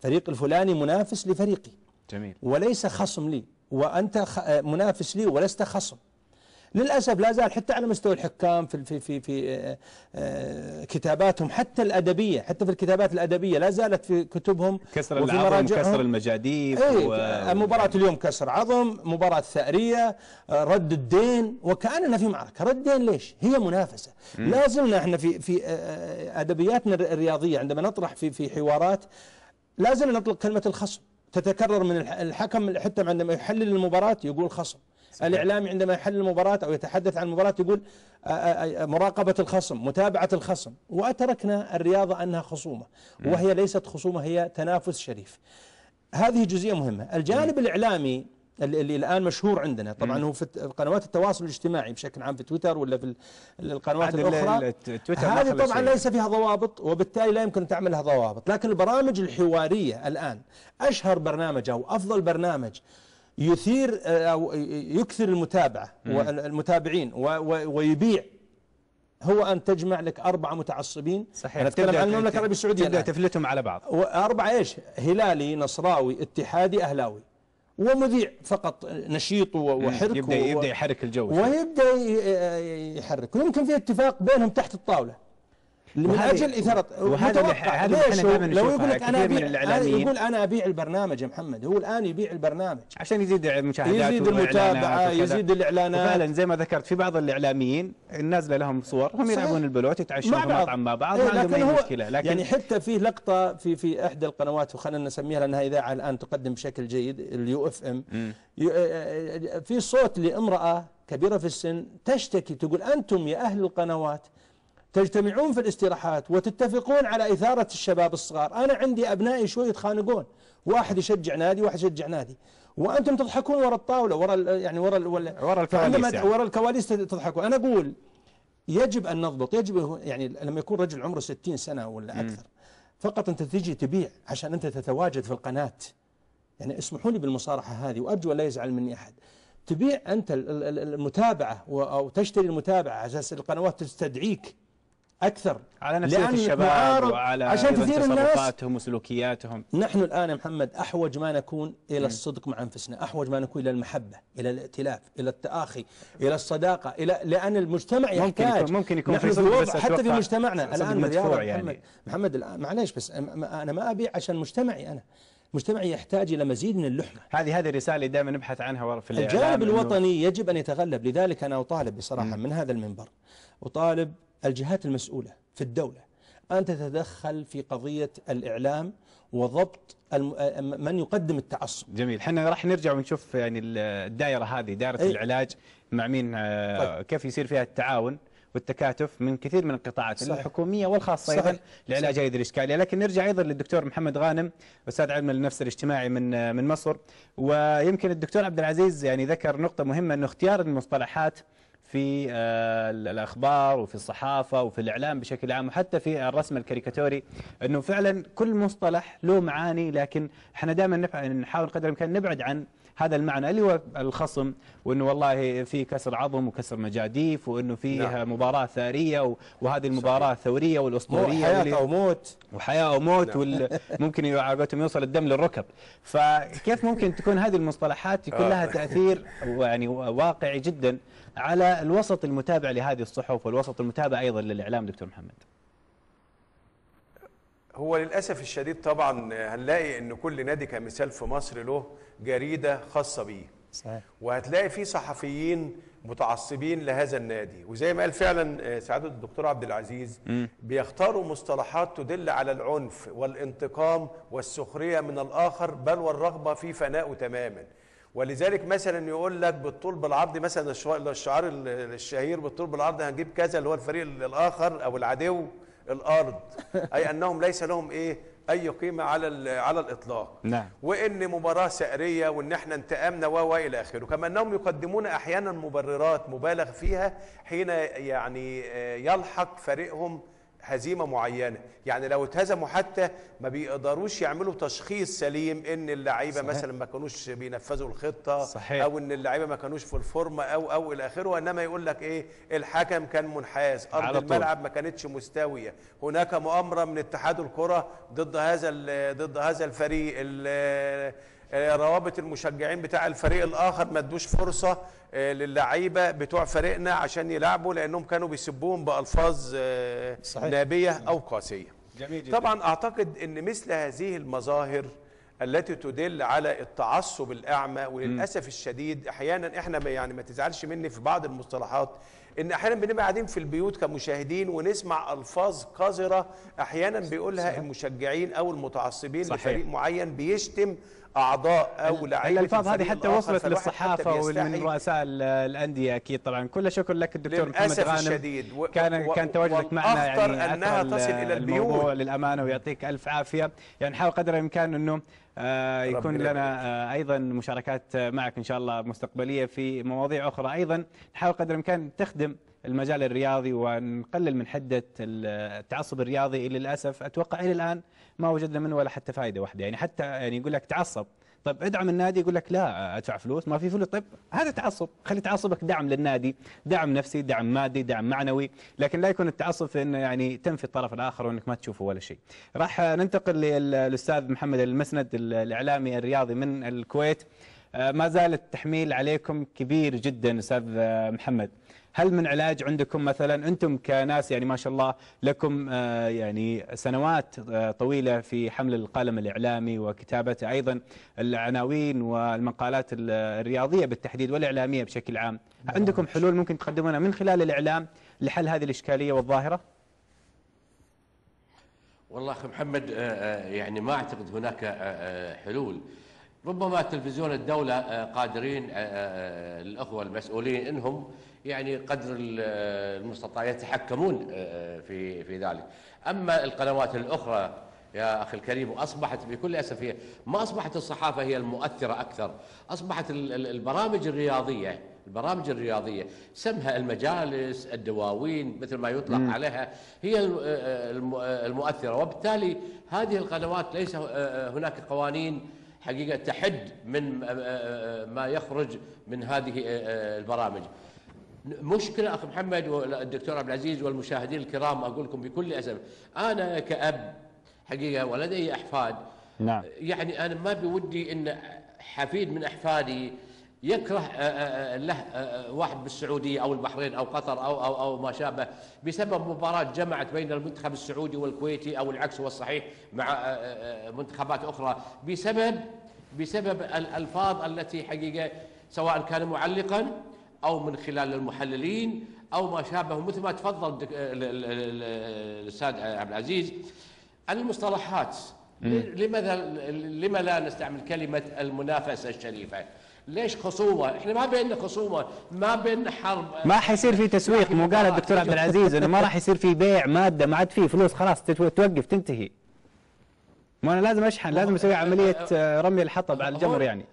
Speaker 2: فريق الفلاني منافس لفريقي.
Speaker 1: جميل.
Speaker 2: وليس خصم لي وأنت آه، منافس لي ولست خصم. للأسف لا زال حتى على مستوى الحكام في في في, في آه، آه، كتاباتهم حتى الأدبية حتى في الكتابات الأدبية لا زالت في كتبهم
Speaker 1: كسر
Speaker 2: وفي
Speaker 1: العظم. وكسر المجاديف
Speaker 2: إيه
Speaker 1: و-
Speaker 2: مباراة اليوم كسر عظم مباراة ثأرية آه، رد الدين وكأننا في معركة. رد الدين ليش؟ هي منافسة. لا زلنا إحنا في في آه، أدبياتنا الرياضية عندما نطرح في في حوارات لا زلنا نطلق كلمة الخصم. تتكرر من الح- الحكم حتى عندما يحلل المباراة يقول خصم. الإعلامي عندما يحلل المباراة أو يتحدث عن المباراة يقول آه، آه، آه، مراقبة الخصم متابعة الخصم. وأتركنا الرياضة أنها خصومة وهي ليست خصومة هي تنافس شريف. هذه جزئية مهمة، الجانب الإعلامي اللي الآن مشهور عندنا طبعا هو في قنوات التواصل الاجتماعي بشكل عام في تويتر ولا في ال- القنوات
Speaker 1: الأخرى.
Speaker 2: هذه طبعا. ليس فيها ضوابط وبالتالي لا يمكن تعمل لها ضوابط. لكن البرامج الحوارية الآن أشهر برنامج أو افضل برنامج يثير آه، أو يكثر المتابعة والمتابعين ويبيع. هو أن تجمع لك أربعة متعصبين.
Speaker 1: صحيح.
Speaker 2: أنا أتكلم
Speaker 1: تبدأ
Speaker 2: عن المملكة
Speaker 1: ت-
Speaker 2: العربية السعودية
Speaker 1: تبدأ. تفلتهم على بعض.
Speaker 2: وأربعة إيش؟ هلالي نصراوي اتحادي أهلاوي. ومذيع فقط نشيط وحرك
Speaker 1: يبدأ يبدأ يحرك الجو.
Speaker 2: ويبدأ يحرك. ويمكن في اتفاق بينهم تحت الطاولة. من أجل إثارة
Speaker 1: وهذا
Speaker 2: ليش لو. يقول لك أبيع
Speaker 1: الإعلاميين.
Speaker 2: يقول أنا أبيع البرنامج يا محمد. هو الآن يبيع البرنامج.
Speaker 1: عشان يزيد مشاهدات
Speaker 2: يزيد
Speaker 1: وكذا.
Speaker 2: يزيد الإعلانات.
Speaker 1: وفعلا زي ما ذكرت في بعض الإعلاميين نازلة لهم صور هم. يلعبون البلوت يتعشون في مطعم مع بعض
Speaker 2: إيه،
Speaker 1: ما عندهم
Speaker 2: لكن
Speaker 1: أي
Speaker 2: هو
Speaker 1: مشكلة. لكن
Speaker 2: يعني حتى في لقطة في في إحدى القنوات وخلينا نسميها لأنها إذاعة الآن تقدم بشكل جيد اليو إف إم. في صوت لامرأة كبيرة في السن تشتكي تقول أنتم يا أهل القنوات تجتمعون في الاستراحات وتتفقون على إثارة الشباب الصغار، أنا عندي أبنائي شوي يتخانقون، واحد يشجع نادي واحد يشجع نادي، وأنتم تضحكون ورا الطاولة ورا ال- يعني ورا
Speaker 1: ورا الكواليس يعني.
Speaker 2: ورا الكواليس تضحكون، أنا أقول يجب أن نضبط. يجب يعني لما يكون رجل عمره 60 سنة ولا أكثر فقط أنت تجي تبيع عشان أنت تتواجد في القناة. يعني اسمحوا لي بالمصارحة هذه وأرجو لا يزعل مني أحد. تبيع أنت ال- ال- ال- المتابعة و- أو تشتري المتابعة على أساس القنوات تستدعيك أكثر
Speaker 1: على نفسية
Speaker 2: لأن
Speaker 1: الشباب وعلى
Speaker 2: عشان تثير الناس
Speaker 1: تصرفاتهم وسلوكياتهم.
Speaker 2: نحن الآن يا محمد أحوج ما نكون إلى الصدق مع أنفسنا أحوج ما نكون إلى المحبة إلى الائتلاف إلى التآخي إلى الصداقة إلى لأن المجتمع
Speaker 1: ممكن
Speaker 2: يحتاج.
Speaker 1: يكون- ممكن يكون
Speaker 2: نحن
Speaker 1: في صدق، بس
Speaker 2: حتى في مجتمعنا الآن
Speaker 1: مدفوع يعني.
Speaker 2: محمد, محمد الآن معليش بس أنا ما أبيع عشان مجتمعي أنا. مجتمعي يحتاج إلى مزيد من اللحمة.
Speaker 1: هذه هذه الرساله اللي دائما نبحث عنها في
Speaker 2: الجانب الوطني يجب أن يتغلب لذلك أنا أطالب بصراحة من هذا المنبر. أطالب الجهات المسؤولة في الدولة أن تتدخل في قضية الإعلام وضبط من يقدم التعصب
Speaker 1: جميل إحنا راح نرجع ونشوف يعني ال- الدائرة هذه دائرة
Speaker 2: أي.
Speaker 1: العلاج مع مين آه، كيف يصير فيها التعاون والتكاتف من كثير من القطاعات
Speaker 2: صحيح.
Speaker 1: الحكومية والخاصة أيضا
Speaker 2: صحيح.
Speaker 1: لعلاج هذه الإشكالية لكن نرجع أيضا للدكتور محمد غانم أستاذ علم النفس الاجتماعي من من مصر ويمكن الدكتور عبد العزيز يعني ذكر نقطة مهمة إنه اختيار المصطلحات في آه، الأخبار وفي الصحافة وفي الإعلام بشكل عام وحتى في الرسم الكاريكاتوري أنه فعلا كل مصطلح له معاني لكن إحنا دائما نحاول قدر الإمكان نبعد عن هذا المعنى اللي هو الخصم وإنه والله في كسر عظم وكسر مجاديف وإنه فيها
Speaker 4: نعم.
Speaker 1: مباراة ثارية وهذه المباراة الثوريه
Speaker 2: مو
Speaker 1: والاسطوريه واللي-
Speaker 2: أو موت.
Speaker 1: وحياة أو موت وال- ممكن يوصل الدم للركب. فكيف ممكن تكون هذه المصطلحات يكون لها تأثير يعني واقعي جدا على الوسط المتابع لهذه الصحف والوسط المتابع أيضا للإعلام دكتور محمد؟
Speaker 4: هو للأسف الشديد طبعا هنلاقي إن كل نادي كمثال في مصر له جريدة خاصة بيه.
Speaker 2: صحيح.
Speaker 4: وهتلاقي في صحفيين متعصبين لهذا النادي. وزي ما قال فعلا آه، سعادة الدكتور عبد العزيز بيختاروا مصطلحات تدل على العنف والانتقام والسخرية من الآخر بل والرغبة في فنائه تماما. ولذلك مثلا يقول لك بالطول بالعرض مثلا الشعار ال- الشهير بالطول بالعرض هنجيب كذا اللي هو الفريق الآخر أو العدو الأرض. أي أنهم ليس لهم إيه؟ أي قيمة على على الإطلاق
Speaker 1: نعم.
Speaker 4: وإن مباراة سعرية وإن إحنا انتقمنا و و إلى آخره كما أنهم يقدمون أحيانا مبررات مبالغ فيها حين يعني آه، يلحق فريقهم هزيمة معينة يعني لو اتهزموا حتى ما بيقدروش يعملوا تشخيص سليم إن اللعيبة مثلا ما كانوش بينفذوا الخطة
Speaker 1: صحيح.
Speaker 4: أو إن اللعيبة ما كانوش في الفورمة أو أو إلى آخره إنما يقول لك إيه الحكم كان منحاز
Speaker 1: أرض.
Speaker 4: الملعب ما كانتش مستويه هناك مؤامرة من اتحاد الكرة ضد هذا ضد هذا الفريق ال- روابط المشجعين بتاع الفريق الآخر ما ادوش فرصة آه، للعيبة بتوع فريقنا عشان يلعبوا لأنهم كانوا بيسبوهم بألفاظ آه،
Speaker 2: صحيح.
Speaker 4: نابية أو قاسية
Speaker 1: جميل جدا
Speaker 4: طبعا أعتقد إن مثل هذه المظاهر التي تدل على التعصب الأعمى وللأسف الشديد أحيانا إحنا ما- يعني ما تزعلش مني في بعض المصطلحات إن أحيانا بنبقى قاعدين في البيوت كمشاهدين ونسمع ألفاظ قذرة أحيانا بيقولها المشجعين أو المتعصبين
Speaker 1: صحيح.
Speaker 4: لفريق معين بيشتم أعضاء أو لعيبة
Speaker 1: الألفاظ هذه حتى وصلت للصحافة ومن رؤساء ال- الأندية أكيد طبعا. كل شكر لك الدكتور محمد غانم.
Speaker 4: الشديد. و-
Speaker 1: كان
Speaker 4: و-
Speaker 1: كان تواجدك معنا يعني أثر
Speaker 4: تصل
Speaker 1: الموضوع
Speaker 4: البيوت.
Speaker 1: للأمانة ويعطيك ألف عافية. يعني نحاول قدر الإمكان إنه آه، يكون لنا آه، أيضا مشاركات معك إن شاء الله مستقبلية في مواضيع أخرى. أيضا نحاول قدر الإمكان تخدم المجال الرياضي ونقلل من حدة التعصب الرياضي. اللي للاسف أتوقع إلى الآن ما وجدنا منه ولا حتى فائده واحدة. يعني حتى يعني يقول لك تعصب. طيب ادعم النادي يقول لك لا ادفع فلوس ما في فلوس. طيب هذا تعصب. خلي تعصبك دعم للنادي دعم نفسي دعم مادي دعم معنوي. لكن لا يكون التعصب في انه يعني تنفي الطرف الآخر وإنك ما تشوفه ولا شيء. راح ننتقل للأستاذ محمد المسند الإعلامي الرياضي من الكويت. ما زال التحميل عليكم كبير جدا أستاذ آه، محمد. هل من علاج عندكم مثلا أنتم كناس يعني ما شاء الله لكم آه، يعني سنوات آه، طويلة في حمل القلم الإعلامي وكتابه أيضا العناوين والمقالات ال- الرياضية بالتحديد والإعلامية بشكل عام. عندكم حلول ممكن تقدمونها من خلال الإعلام لحل هذه الإشكالية والظاهرة؟
Speaker 3: والله أخي محمد آه، آه، يعني ما أعتقد هناك آه، آه، حلول. ربما تلفزيون الدولة آه، قادرين آه، آه، الأخوة المسؤولين إنهم يعني قدر ال- المستطاع يتحكمون في في ذلك. أما القنوات الأخرى يا أخي الكريم وأصبحت بكل هي ما أصبحت الصحافة هي المؤثرة أكثر أصبحت ال- ال- البرامج الرياضية البرامج الرياضية سمها المجالس الدواوين مثل ما يطلق عليها هي الم- الم- المؤثرة. وبالتالي هذه القنوات ليس هناك قوانين حقيقة تحد من ما يخرج من هذه البرامج مشكلة أخي محمد والدكتور عبد العزيز والمشاهدين الكرام أقول لكم بكل أسف أنا كأب حقيقة ولدي أحفاد
Speaker 1: نعم.
Speaker 3: يعني أنا ما بودي أن حفيد من أحفادي يكره آه، آه، له آه، واحد بالسعودية أو البحرين أو قطر أو أو أو ما شابه بسبب مباراة جمعت بين المنتخب السعودي والكويتي أو العكس هو الصحيح مع منتخبات أخرى. بسبب بسبب الألفاظ التي حقيقة سواء كان معلقا أو من خلال المحللين أو ما شابه مثل ما تفضل الأستاذ عبد العزيز المصطلحات. لماذا لما لا نستعمل كلمة المنافسة الشريفة؟ ليش خصومة؟ إحنا ما بيننا خصومة ما بيننا حرب.
Speaker 1: ما حيصير في تسويق مو قال الدكتور عبد العزيز إنه ما راح يصير في بيع مادة ما عاد في فلوس خلاص توقف تنتهي. ما أنا لازم أشحن لازم أسوي عملية آه، رمي الحطب على الجمر يعني.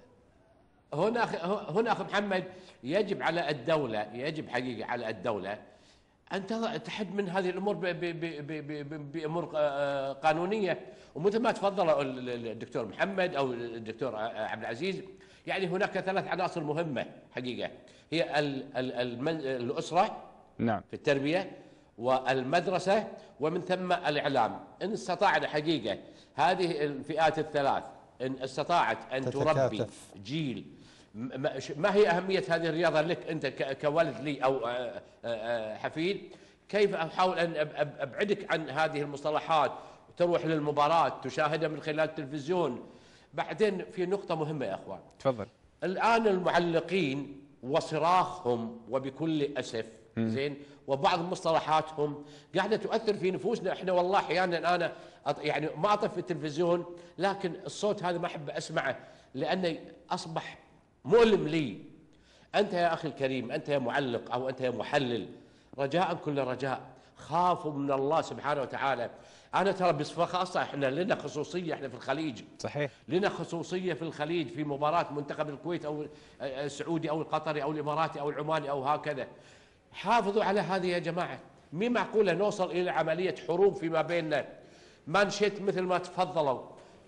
Speaker 3: هنا أخي هنا أخي محمد يجب على الدولة يجب حقيقة على الدولة أن تضع تحد من هذه الأمور بأمور آه، قانونية. ومثل ما تفضل ال- ال- الدكتور محمد أو الدكتور عبد العزيز يعني هناك ثلاث عناصر مهمة حقيقة. هي ال- ال- المن- الأسرة
Speaker 1: نعم.
Speaker 3: في التربية والمدرسة ومن ثم الإعلام. إن استطعنا حقيقة هذه الفئات الثلاث إن استطاعت أن تربي
Speaker 2: تتكاتف.
Speaker 3: جيل م- ما هي أهمية هذه الرياضة لك أنت كولد لي أو حفيد؟ كيف أحاول أن أب- أب- أبعدك عن هذه المصطلحات؟ تروح للمباراة تشاهدها من خلال التلفزيون بعدين في نقطة مهمة يا أخوان.
Speaker 1: تفضل.
Speaker 3: الآن المعلقين وصراخهم وبكل أسف زين وبعض مصطلحاتهم قاعدة تؤثر في نفوسنا. إحنا والله أحيانا أنا يعني ما أطفي التلفزيون لكن الصوت هذا ما أحب أسمعه لأنه أصبح مؤلم لي. أنت يا أخي الكريم أنت يا معلق أو أنت يا محلل رجاء كل رجاء خافوا من الله سبحانه وتعالى. أنا ترى بصفة خاصة إحنا لنا خصوصية إحنا في الخليج.
Speaker 1: صحيح.
Speaker 3: لنا خصوصية في الخليج في مباراة منتخب الكويت أو السعودي أو القطري أو الإماراتي أو العماني أو هكذا. حافظوا على هذه يا جماعة. مو معقولة نوصل إلى عملية حروب فيما بيننا مانشيت مثل ما تفضلوا.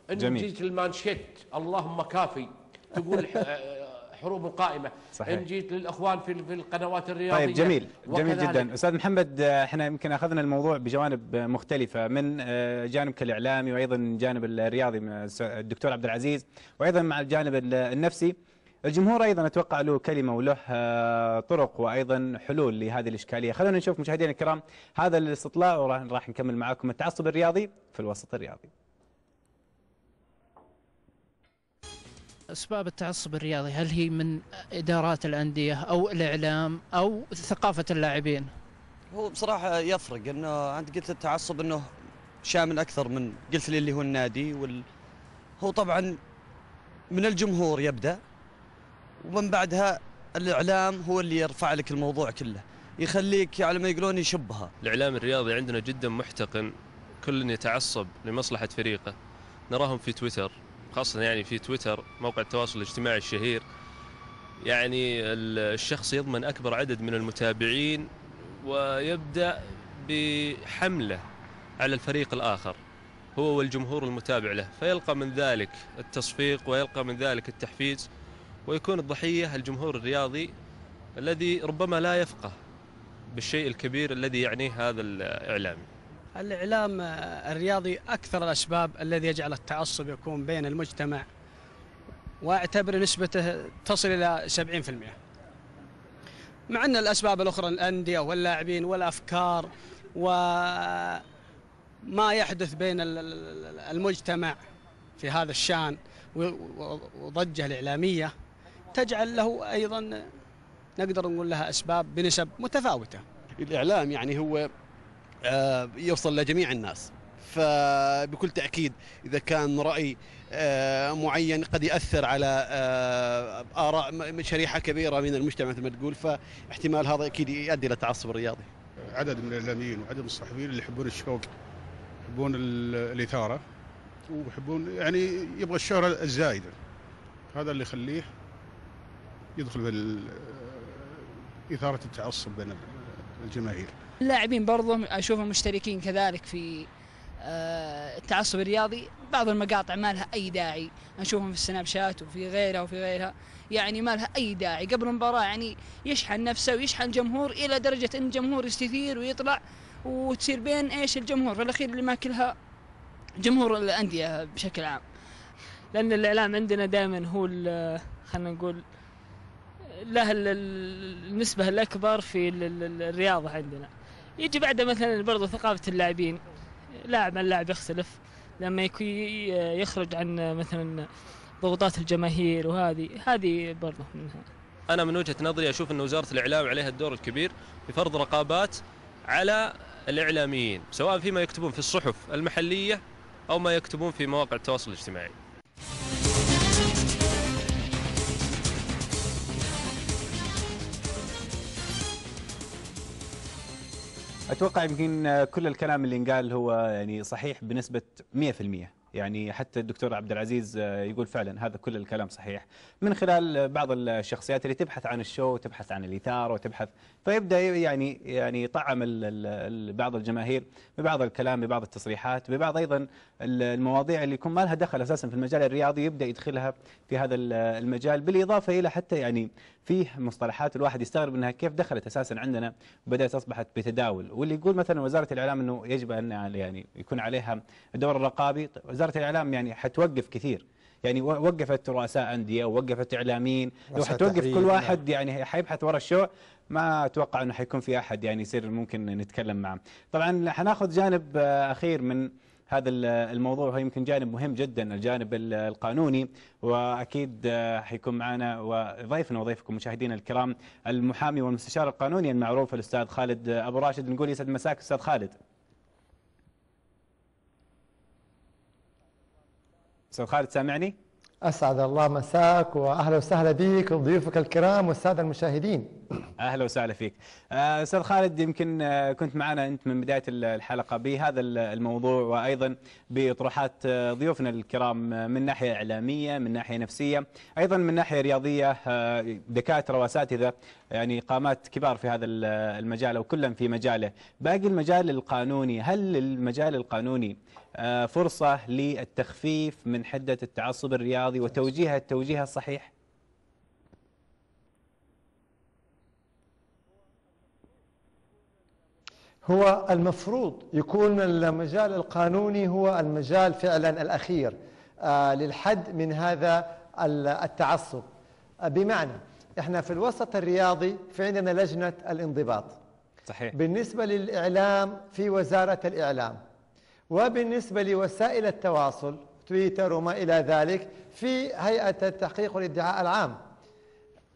Speaker 1: جميل.
Speaker 3: جيت المانشيت اللهم كافي. تقول ح- حروب قائمة.
Speaker 1: صحيح.
Speaker 3: إن جيت للأخوان في في القنوات الرياضية.
Speaker 1: طيب جميل. جميل. جدا. أستاذ محمد إحنا يمكن أخذنا الموضوع بجوانب مختلفة من آه، جانبك الاعلامي وأيضا الجانب الرياضي الدكتور عبد العزيز وأيضا مع الجانب ال- النفسي. الجمهور أيضا أتوقع له كلمة وله آه، طرق وأيضا حلول لهذه الإشكالية. خلونا نشوف مشاهدينا الكرام هذا الاستطلاع وراح راح نكمل معاكم التعصب الرياضي في الوسط الرياضي.
Speaker 6: أسباب التعصب الرياضي هل هي من إدارات الأندية أو الإعلام أو ثقافة اللاعبين؟
Speaker 7: هو بصراحة يفرق إنه أنت قلت التعصب إنه شامل أكثر من قلت لي اللي هو النادي وال هو طبعا من الجمهور يبدأ ومن بعدها الإعلام هو اللي يرفع لك الموضوع كله يخليك على ما يقولون يشبها
Speaker 8: الإعلام الرياضي عندنا جدا محتقن كل يتعصب لمصلحة فريقه. نراهم في تويتر. خاصة يعني في تويتر موقع التواصل الاجتماعي الشهير. يعني ال- الشخص يضمن أكبر عدد من المتابعين ويبدأ بحملة على الفريق الآخر. هو والجمهور المتابع له. فيلقى من ذلك التصفيق ويلقى من ذلك التحفيز ويكون الضحية الجمهور الرياضي الذي ربما لا يفقه بالشيء الكبير الذي يعنيه هذا الإعلامي.
Speaker 9: الإعلام الرياضي أكثر الأسباب الذي يجعل التعصب يكون بين المجتمع وأعتبر نسبته تصل إلى 70% مع أن الأسباب الأخرى الأندية واللاعبين والأفكار وما يحدث بين ال- ال- المجتمع في هذا الشان و- و- وضجة الإعلامية تجعل له أيضا نقدر نقول لها أسباب بنسب متفاوتة.
Speaker 10: الإعلام يعني هو يوصل لجميع الناس. فبكل تأكيد إذا كان رأي آه، معين قد يأثر على آه، آراء شريحة كبيرة من المجتمع مثل ما تقول فاحتمال هذا أكيد يؤدي إلى التعصب الرياضي
Speaker 11: عدد من الإعلاميين وعدد من الصحفيين اللي يحبون الشوق يحبون ال- الإثارة ويحبون يعني يبغى الشهرة الزايدة. هذا اللي يخليه يدخل في إثارة التعصب بين الجماهير.
Speaker 12: اللاعبين برضو اشوفهم مشتركين كذلك في آه، التعصب الرياضي. بعض المقاطع ما لها أي داعي. نشوفهم في السناب شات وفي غيرها وفي غيرها. يعني ما لها أي داعي. قبل المباراة يعني يشحن نفسه ويشحن الجمهور إلى درجة إن الجمهور يستثير ويطلع وتصير بين إيش الجمهور. في الأخير اللي ماكلها جمهور الأندية بشكل عام.
Speaker 13: لأن الإعلام عندنا دائما هو خلينا نقول له ال- ال- النسبة الأكبر في ال- ال- الرياضة عندنا. يجي بعده مثلا برضو ثقافة اللاعبين. لاعب عن لاعب يختلف. لما يكون يخرج عن مثلا ضغوطات الجماهير وهذه هذه برضو منها
Speaker 8: أنا من وجهة نظري أشوف أن وزارة الإعلام عليها الدور الكبير في فرض رقابات على الإعلاميين سواء فيما يكتبون في الصحف المحلية أو ما يكتبون في مواقع التواصل الاجتماعي.
Speaker 1: أتوقع يمكن كل الكلام اللي انقال هو يعني صحيح بنسبة 100% يعني حتى الدكتور عبد العزيز يقول فعلا هذا كل الكلام صحيح. من خلال بعض الشخصيات اللي تبحث عن الشو وتبحث عن الإثارة وتبحث فيبدأ يعني يعني ال- بعض الجماهير ببعض الكلام ببعض التصريحات ببعض أيضا المواضيع اللي يكون ما لها دخل أساسا في المجال الرياضي يبدأ يدخلها في هذا ال- المجال بالإضافة إلى حتى يعني فيه مصطلحات الواحد يستغرب إنها كيف دخلت أساسا عندنا وبدأت أصبحت بتداول. واللي يقول مثلا وزارة الإعلام إنه يجب أن يعني يكون عليها دور رقابي طيب وزارة الإعلام يعني حتوقف كثير. يعني وقفت رؤساء أندية ووقفت إعلاميين. لو حتوقف كل
Speaker 2: نعم.
Speaker 1: واحد يعني حيبحث ورا الشو ما أتوقع إنه حيكون في أحد يعني يصير ممكن نتكلم معه. طبعا حناخذ جانب آه، أخير من هذا ال- الموضوع هو يمكن جانب مهم جدا الجانب ال- القانوني وأكيد آه، حيكون معنا وضيفنا وضيفكم مشاهدينا الكرام المحامي والمستشار القانوني المعروف الأستاذ خالد أبو راشد نقول يسعد مساك أستاذ خالد أستاذ خالد سامعني؟
Speaker 14: أسعد الله مساك وأهلا وسهلا بك وضيوفك الكرام والسادة المشاهدين
Speaker 1: أهلا وسهلا فيك. آه، أستاذ خالد يمكن آه، كنت معنا أنت من بداية ال- الحلقة بهذا ال- الموضوع وأيضا باطروحات آه، ضيوفنا الكرام من ناحية إعلامية، من ناحية نفسية، أيضا من ناحية رياضية آه، دكاترة وأساتذة يعني قامات كبار في هذا ال- المجال أو كلا في مجاله. باقي المجال القانوني، هل المجال القانوني آه، فرصة للتخفيف من حدة التعصب الرياضي وتوجيهها التوجيه الصحيح؟
Speaker 14: هو المفروض يكون المجال القانوني هو المجال فعلا الأخير آه، للحد من هذا ال- التعصب. آه، بمعنى إحنا في الوسط الرياضي في عندنا لجنة الانضباط.
Speaker 1: صحيح.
Speaker 14: بالنسبة للإعلام في وزارة الإعلام وبالنسبة لوسائل التواصل تويتر وما إلى ذلك في هيئة التحقيق والادعاء العام.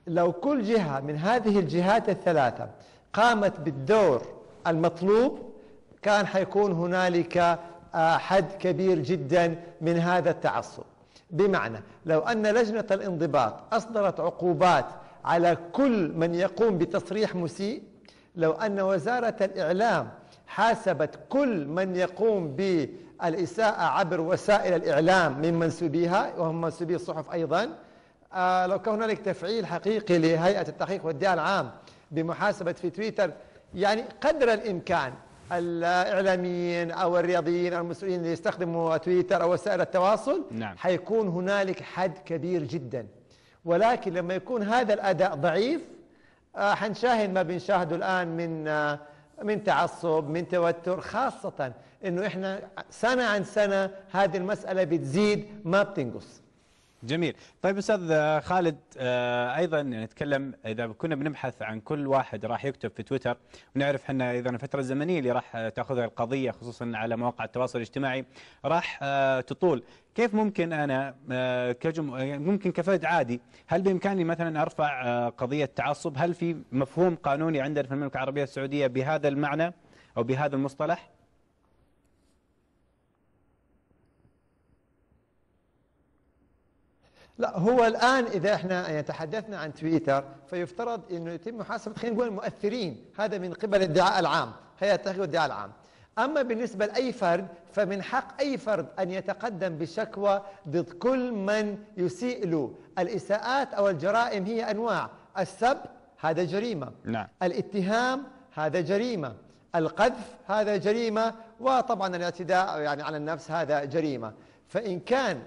Speaker 14: لو كل جهة من هذه الجهات الثلاثة قامت بالدور المطلوب كان حيكون هنالك حد كبير جدا من هذا التعصب. بمعنى لو أن لجنة الانضباط أصدرت عقوبات على كل من يقوم بتصريح مسيء لو أن وزارة الإعلام حاسبت كل من يقوم بالإساءة عبر وسائل الإعلام من منسوبيها وهم منسوبي الصحف أيضا آه، لو كان هنالك تفعيل حقيقي لهيئة التحقيق والادعاء العام بمحاسبة في تويتر يعني قدر الإمكان الإعلاميين أو الرياضيين أو المسؤولين اللي يستخدموا تويتر أو وسائل التواصل
Speaker 1: نعم.
Speaker 14: حيكون هنالك حد كبير جدا ولكن لما يكون هذا الأداء ضعيف آه، حنشاهد ما بنشاهده الآن من آه، من تعصب من توتر خاصة إنه إحنا سنة عن سنة هذه المسألة بتزيد ما بتنقص.
Speaker 1: جميل. طيب أستاذ خالد آه، أيضا نتكلم إذا كنا بنبحث عن كل واحد راح يكتب في تويتر ونعرف إحنا أيضا الفترة الزمنية اللي راح تأخذها القضية خصوصا على مواقع التواصل الاجتماعي راح آه، تطول. كيف ممكن أنا آه، كجم ممكن كفرد عادي هل بإمكاني مثلا أرفع قضية تعصب؟ هل في مفهوم قانوني عندنا في المملكة العربية السعودية بهذا المعنى أو بهذا المصطلح؟
Speaker 14: لا هو الآن إذا إحنا يعني تحدثنا عن تويتر فيفترض أنه يتم محاسبة خلينا نقول المؤثرين هذا من قبل الادعاء العام. هيئة التحقيق والادعاء العام. أما بالنسبة لأي فرد فمن حق أي فرد أن يتقدم بشكوى ضد كل من يسيء له. الإساءات أو الجرائم هي أنواع. السب هذا جريمة.
Speaker 1: نعم.
Speaker 14: الاتهام هذا جريمة. القذف هذا جريمة. وطبعا الاعتداء يعني على النفس هذا جريمة. فإن كان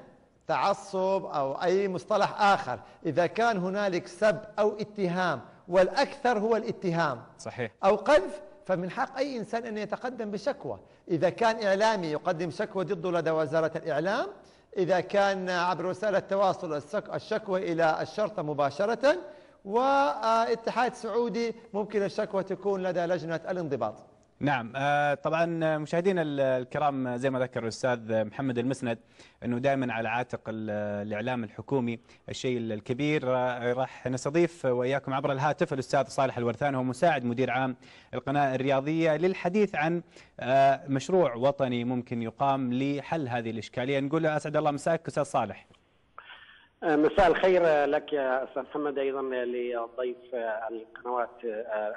Speaker 14: تعصب أو أي مصطلح آخر. إذا كان هنالك سب أو اتهام والأكثر هو الاتهام
Speaker 1: صحيح.
Speaker 14: أو قذف فمن حق أي إنسان أن يتقدم بشكوى. إذا كان إعلامي يقدم شكوى ضده لدى وزارة الإعلام إذا كان عبر وسائل التواصل الشكوى إلى الشرطة مباشرة واتحاد سعودي ممكن الشكوى تكون لدى لجنة الانضباط.
Speaker 1: نعم. آه، طبعا مشاهدينا ال- الكرام زي ما ذكر الأستاذ محمد المسند إنه دائما على عاتق ال- الإعلام الحكومي الشيء الكبير. آه، راح نستضيف وإياكم عبر الهاتف الأستاذ صالح الورثان هو مساعد مدير عام القناة الرياضية للحديث عن آه، مشروع وطني ممكن يقام لحل هذه الإشكالية. نقول له أسعد الله مساك أستاذ صالح.
Speaker 15: مساء الخير لك يا أستاذ محمد أيضا لضيف القنوات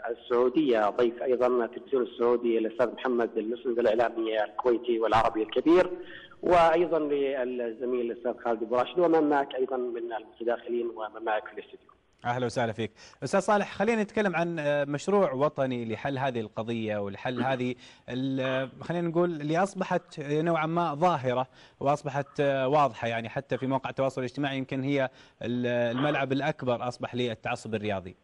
Speaker 15: السعودية ضيف أيضا التلفزيون السعودي الأستاذ محمد المسند الاعلامي الكويتي والعربي الكبير وأيضا للزميل الأستاذ خالد ابو راشد ومن معك أيضا من المتداخلين ومن معك في الاستديو.
Speaker 1: أهلا وسهلا فيك. أستاذ صالح خلينا نتكلم عن مشروع وطني لحل هذه القضية ولحل هذه خلينا نقول اللي أصبحت نوعا ما ظاهرة وأصبحت واضحة يعني حتى في مواقع التواصل الاجتماعي يمكن هي الملعب الأكبر أصبح للتعصب الرياضي.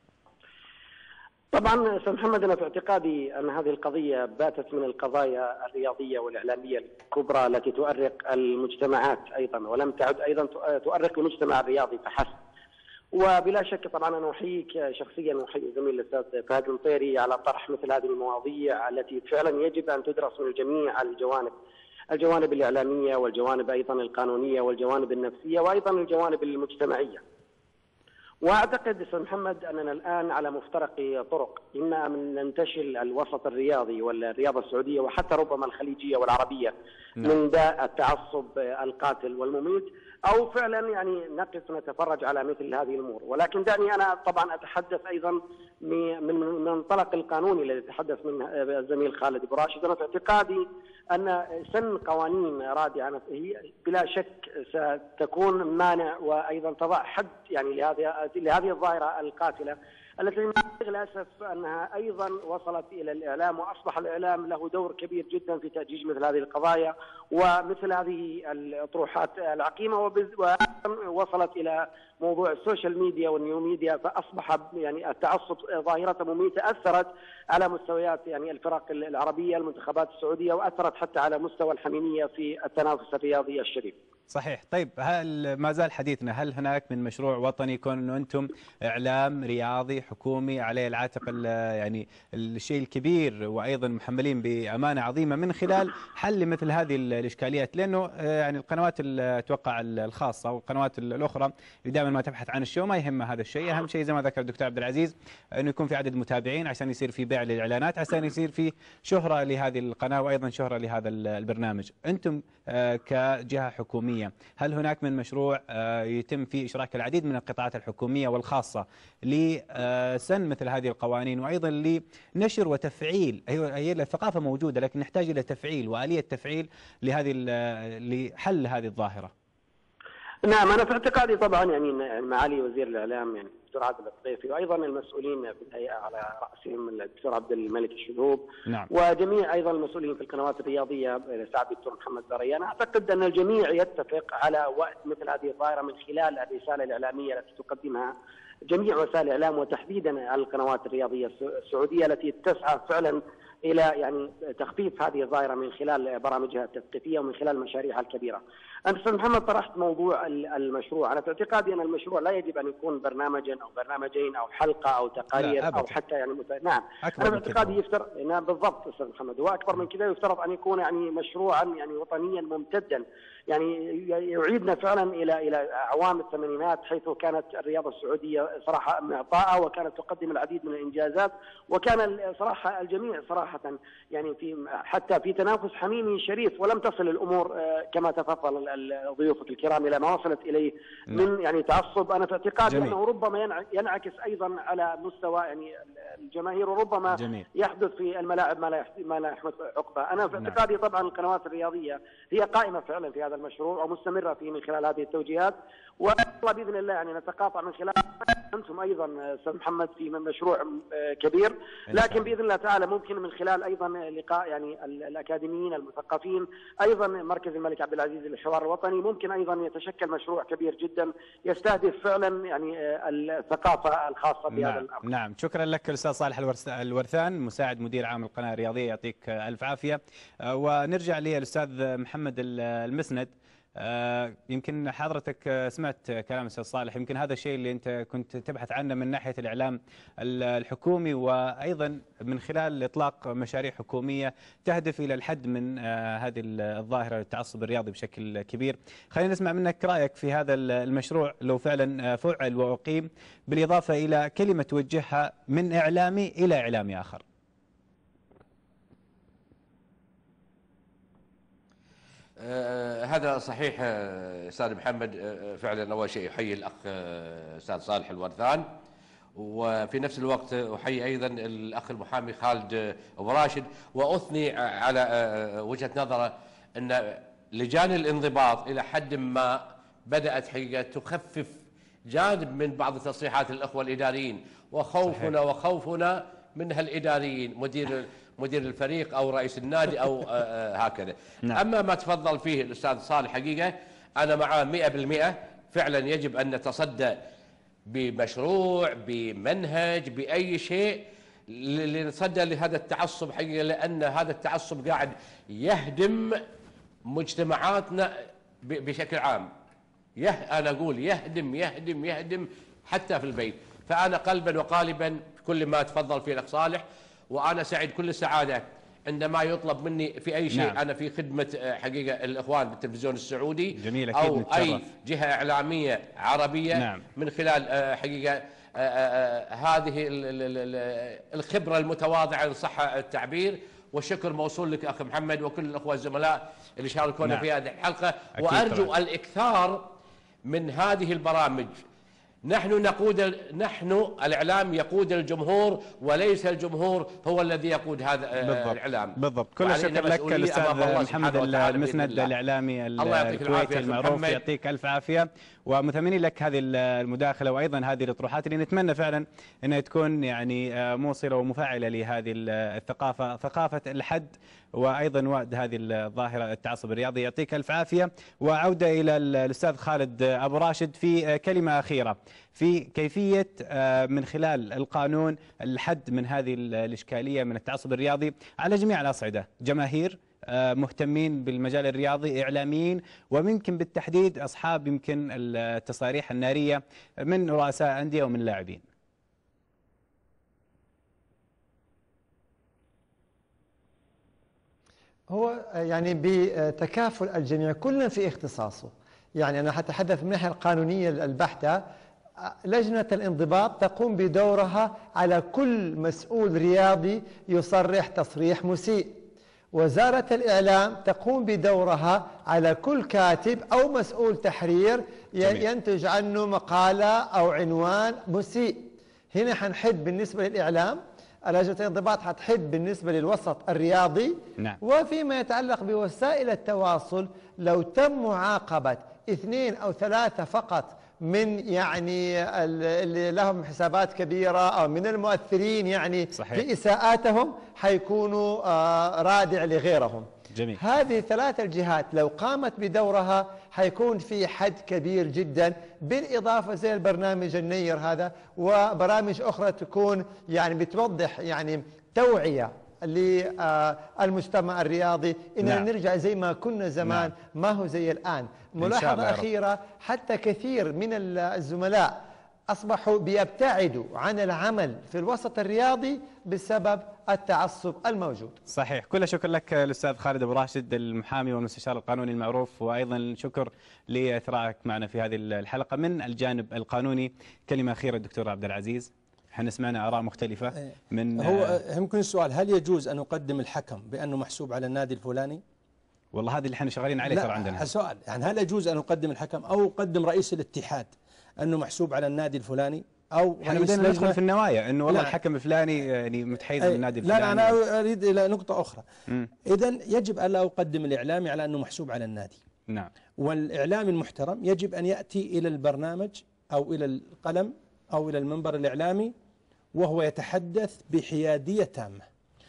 Speaker 15: طبعا أستاذ محمد أنا في اعتقادي أن هذه القضية باتت من القضايا الرياضية والإعلامية الكبرى التي تؤرق المجتمعات أيضا ولم تعد أيضا تؤرق المجتمع الرياضي فحسب. وبلا شك طبعا أنا أحييك شخصيا واحيي الزميل الأستاذ فهد المطيري على طرح مثل هذه المواضيع التي فعلا يجب أن تدرس من جميع الجوانب الجوانب الإعلامية والجوانب أيضا القانونية والجوانب النفسية وأيضا الجوانب المجتمعية. وأعتقد أستاذ محمد أننا الآن على مفترق طرق، إما أن ننتشل الوسط الرياضي والرياضة السعودية وحتى ربما الخليجية والعربية نعم. من داء التعصب القاتل والمميت أو فعلا يعني نقف نتفرج على مثل هذه الأمور، ولكن دعني أنا طبعا أتحدث أيضا من منطلق القانوني الذي تحدث منه الزميل خالد إبو راشد، أنا في اعتقادي أن سن قوانين رادعة هي بلا شك ستكون مانع وأيضا تضع حد يعني لهذه لهذه الظاهرة القاتلة. التي للاسف أنها أيضا وصلت إلى الإعلام وأصبح الإعلام له دور كبير جدا في تأجيج مثل هذه القضايا ومثل هذه الأطروحات العقيمة وصلت إلى موضوع ال social media وال new media فأصبح يعني التعصب ظاهرة مميتة أثرت على مستويات يعني الفرق العربية المنتخبات السعودية وأثرت حتى على مستوى الحميمية في التنافس الرياضي الشريف.
Speaker 1: صحيح. طيب هل ما زال حديثنا هل هناك من مشروع وطني كون انه أنتم إعلام رياضي حكومي عليه العاتق يعني الشيء الكبير وأيضا محملين بأمانة عظيمة من خلال حل مثل هذه الإشكاليات؟ لأنه يعني القنوات أتوقع الخاصة والقنوات الأخرى دائما ما تبحث عن الشو ما يهمها هذا الشيء. أهم شيء زي ما ذكر الدكتور عبد العزيز أنه يكون في عدد متابعين عشان يصير في بيع للإعلانات عشان يصير في شهرة لهذه القناة وأيضا شهرة لهذا البرنامج. أنتم كجهة حكومية هل هناك من مشروع يتم فيه إشراك العديد من القطاعات الحكومية والخاصة لسن مثل هذه القوانين وأيضا لنشر وتفعيل؟ هي الثقافة موجودة لكن نحتاج إلى تفعيل وآلية تفعيل لهذه لحل هذه الظاهرة.
Speaker 15: نعم أنا في اعتقادي طبعا يعني معالي وزير الإعلام يعني الدكتور عادل الطيفي وأيضا المسؤولين في الهيئة على رأسهم الدكتور عبد الملك الشذوب
Speaker 1: نعم.
Speaker 15: وجميع أيضا المسؤولين في القنوات الرياضية سعد الدكتور محمد زريان أعتقد أن الجميع يتفق على وقت مثل هذه الظاهرة من خلال الرسالة الإعلامية التي تقدمها جميع وسائل الإعلام وتحديدا القنوات الرياضية السعودية التي تسعى فعلا إلى يعني تخفيف هذه الظاهرة من خلال برامجها التثقيفية ومن خلال مشاريعها الكبيرة. انت أستاذ محمد طرحت موضوع المشروع، أنا في اعتقادي أن المشروع لا يجب أن يكون برنامجا أو برنامجين أو حلقة أو تقارير أو حتى يعني مت... نعم. أنا في اعتقادي يفترض نعم بالضبط أستاذ محمد. هو اكبر من كذا يفترض أن يكون يعني مشروعا يعني وطنيا ممتدا. يعني يعيدنا فعلا إلى إلى أعوام الثمانينات حيث كانت الرياضه السعودية صراحة معطاءه وكانت تقدم العديد من الإنجازات وكان صراحة الجميع صراحة يعني في حتى في تنافس حميمي شريف ولم تصل الأمور كما تفضل ضيوفك الكرام إلى ما وصلت إليه من يعني تعصب. أنا في اعتقادي أنه ربما ينعكس أيضا على مستوى يعني الجماهير وربما
Speaker 1: جميل.
Speaker 15: يحدث في الملاعب ما لا ما لا يحدث عقبة. أنا في اعتقادي طبعا القنوات الرياضية هي قائمة فعلا في هذا المشروع ومستمره فيه من خلال هذه التوجيهات. والله باذن الله يعني نتقاطع من خلال أنتم أيضا أستاذ محمد في مشروع كبير. لكن بإذن الله تعالى ممكن من خلال أيضا لقاء يعني الأكاديميين المثقفين أيضا مركز الملك عبد العزيز للحوار الوطني ممكن أيضا يتشكل مشروع كبير جدا يستهدف فعلا يعني الثقافة الخاصة بهذا
Speaker 1: نعم
Speaker 15: الأمر.
Speaker 1: نعم. شكرا لك الاستاذ صالح الورثان مساعد مدير عام القناة الرياضية يعطيك ألف عافية. ونرجع للاستاذ محمد المسند. يمكن حضرتك سمعت كلام الاستاذ صالح يمكن هذا الشيء اللي أنت كنت تبحث عنه من ناحية الإعلام الحكومي وأيضا من خلال إطلاق مشاريع حكومية تهدف إلى الحد من هذه الظاهرة التعصب الرياضي بشكل كبير. خلينا نسمع منك رأيك في هذا المشروع لو فعلا فعل وأقيم بالإضافة إلى كلمة توجهها من إعلامي إلى إعلامي آخر.
Speaker 3: آه هذا صحيح آه آه، أستاذ محمد. آه، فعلا أول شيء أحيي الأخ آه، أستاذ صالح الورثان وفي نفس الوقت أحيي أيضا الأخ المحامي خالد آه، أبو راشد. وأثني على آه، وجهة نظره أن لجان الانضباط إلى حد ما بدأت حقيقة تخفف جانب من بعض تصريحات الأخوة الإداريين. وخوفنا
Speaker 1: صحيح.
Speaker 3: وخوفنا من هالاداريين مدير مدير الفريق أو رئيس النادي أو آه، آه، هكذا.
Speaker 1: نعم.
Speaker 3: أما ما تفضل فيه الأستاذ صالح حقيقة أنا معاه 100% فعلا يجب أن نتصدى بمشروع بمنهج بأي شيء لنتصدى لهذا التعصب حقيقة لأن هذا التعصب قاعد يهدم مجتمعاتنا بشكل عام. يه أنا أقول يهدم يهدم يهدم حتى في البيت. فأنا قلبا وقالبا كل ما تفضل فيه الأخ صالح وأنا سعيد كل السعادة عندما يطلب مني في أي شيء
Speaker 1: نعم.
Speaker 3: أنا في خدمة آه، حقيقة الإخوان بالتلفزيون السعودي
Speaker 1: جميل، أكيد
Speaker 3: أو
Speaker 1: نتشرف.
Speaker 3: أي جهة إعلامية عربية
Speaker 1: نعم.
Speaker 3: من خلال آه، حقيقة آه، هذه ال- ال- ال- ال- الخبرة المتواضعة إن صح التعبير والشكر موصول لك أخ محمد وكل الإخوة الزملاء اللي شاركونا
Speaker 1: نعم.
Speaker 3: في هذه
Speaker 1: الحلقة
Speaker 3: وأرجو
Speaker 1: طبعاً.
Speaker 3: الإكثار من هذه البرامج نحن نقود ال- نحن الإعلام يقود الجمهور وليس الجمهور هو الذي يقود هذا آه،
Speaker 1: بالضبط.
Speaker 3: الإعلام.
Speaker 1: بالضبط. كل
Speaker 3: وعلينا
Speaker 1: الشكر لك
Speaker 3: الأستاذ
Speaker 1: محمد المسند.
Speaker 3: الإعلامي
Speaker 1: الكويتي المعروف. يعطيك ألف عافية. ومثمنين لك هذه المداخلة وأيضا هذه الأطروحات اللي نتمنى فعلا إنها تكون يعني آه، موصلة ومفعله لهذه ال- الثقافة ثقافة الحد وأيضا وعد هذه الظاهرة التعصب الرياضي. يعطيك ألف عافية. وعودة إلى ال- الأستاذ خالد أبو راشد في آه، كلمة أخيرة. في كيفية آه، من خلال القانون الحد من هذه ال- الإشكالية من التعصب الرياضي على جميع الأصعدة. جماهير مهتمين بالمجال الرياضي إعلاميين وممكن بالتحديد أصحاب يمكن التصاريح النارية من رؤساء أندية ومن لاعبين.
Speaker 14: هو يعني بتكافل الجميع كل في اختصاصه. يعني أنا أتحدث من الناحية القانونية البحتة لجنة الانضباط تقوم بدورها على كل مسؤول رياضي يصرح تصريح مسيء. وزارة الإعلام تقوم بدورها على كل كاتب أو مسؤول تحرير. ينتج عنه مقالة أو عنوان مسيء هنا حنحد بالنسبة للإعلام لجنة الانضباط حتحد بالنسبة للوسط الرياضي
Speaker 1: نعم.
Speaker 14: وفيما يتعلق بوسائل التواصل لو تم معاقبة اثنين أو ثلاثة فقط من يعني ال- اللي لهم حسابات كبيرة أو من المؤثرين يعني
Speaker 1: صحيح.
Speaker 14: في إساءاتهم حيكونوا آه، رادع لغيرهم.
Speaker 1: جميل.
Speaker 14: هذه ثلاث الجهات لو قامت بدورها حيكون في حد كبير جدا بالإضافة زي البرنامج النير هذا وبرامج أخرى تكون يعني بتوضح يعني توعية. للمجتمع الرياضي. إننا
Speaker 1: نعم.
Speaker 14: نرجع زي ما كنا زمان. ما هو زي الآن؟ ملاحظة. أخيرة حتى كثير من ال- الزملاء أصبحوا بيبتعدوا عن العمل في الوسط الرياضي بسبب التعصب الموجود.
Speaker 1: صحيح. كل شكر لك الأستاذ خالد أبو راشد المحامي والمستشار القانوني المعروف وأيضا شكر لاثرائك معنا في هذه الحلقة من الجانب القانوني. كلمة أخيرة الدكتور عبد العزيز. إحنا سمعنا آراء مختلفة من
Speaker 2: هو يمكن السؤال هل يجوز أن نقدم الحكم بأنه محسوب على النادي الفلاني؟
Speaker 1: والله هذا اللي إحنا شغالين عليه ترى عندنا.
Speaker 2: السؤال يعني هل يجوز أن نقدم الحكم أو أقدم رئيس الاتحاد أنه محسوب على النادي الفلاني؟ أو إحنا
Speaker 1: بدينا ندخل في النوايا إنه والله
Speaker 2: لا.
Speaker 1: الحكم الفلاني يعني متحيز النادي
Speaker 2: لا
Speaker 1: الفلاني.
Speaker 2: لا أنا أريد إلى نقطة أخرى.
Speaker 1: مم.
Speaker 2: إذا يجب ألا أقدم الإعلامي على أنه محسوب على النادي.
Speaker 1: نعم.
Speaker 2: والإعلامي المحترم يجب أن يأتي إلى البرنامج أو إلى القلم أو إلى المنبر الإعلامي وهو يتحدث بحيادية تامة.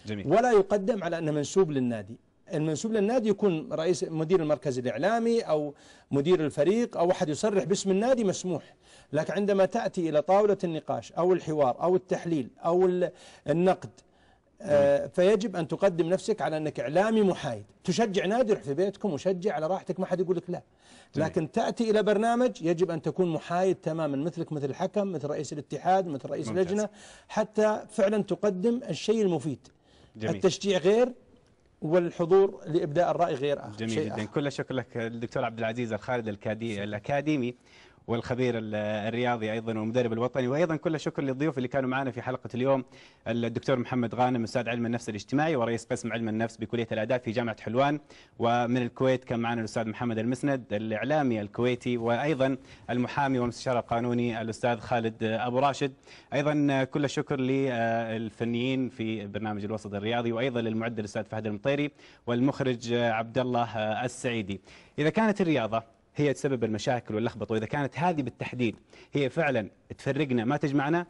Speaker 1: جميل.
Speaker 2: ولا يقدم على أنه منسوب للنادي. المنسوب للنادي يكون رئيس مدير المركز الإعلامي أو مدير الفريق أو أحد يصرح باسم النادي مسموح. لكن عندما تأتي إلى طاولة النقاش أو الحوار أو التحليل أو ال- النقد فيجب أن تقدم نفسك على أنك إعلامي محايد. تشجع نادي روح في بيتكم وشجع على راحتك ما حد يقول لك لا. لكن تأتي إلى برنامج يجب أن تكون محايد تماما مثلك مثل الحكم مثل رئيس الاتحاد مثل رئيس
Speaker 1: ممتاز.
Speaker 2: لجنة حتى فعلا تقدم الشيء المفيد.
Speaker 1: جميل.
Speaker 2: التشجيع غير والحضور لإبداء الرأي غير آخر.
Speaker 1: جميل جدا.
Speaker 2: آخر.
Speaker 1: كل الشكر لك الدكتور عبد العزيز الخالد الكادي الأكاديمي. والخبير ال- الرياضي أيضا والمدرب الوطني. وأيضا كل الشكر للضيوف اللي كانوا معنا في حلقة اليوم. الدكتور محمد غانم أستاذ علم النفس الاجتماعي ورئيس قسم علم النفس بكلية الاداب في جامعة حلوان. ومن الكويت كان معنا الأستاذ محمد المسند الإعلامي الكويتي وأيضا المحامي والمستشار القانوني الأستاذ خالد أبو راشد. أيضا كل الشكر للفنيين في برنامج الوسط الرياضي وأيضا للمعد الأستاذ فهد المطيري والمخرج عبد الله السعيدي. إذا كانت الرياضة هي تسبب المشاكل واللخبطة. وإذا كانت هذه بالتحديد هي فعلا تفرقنا ما تجمعنا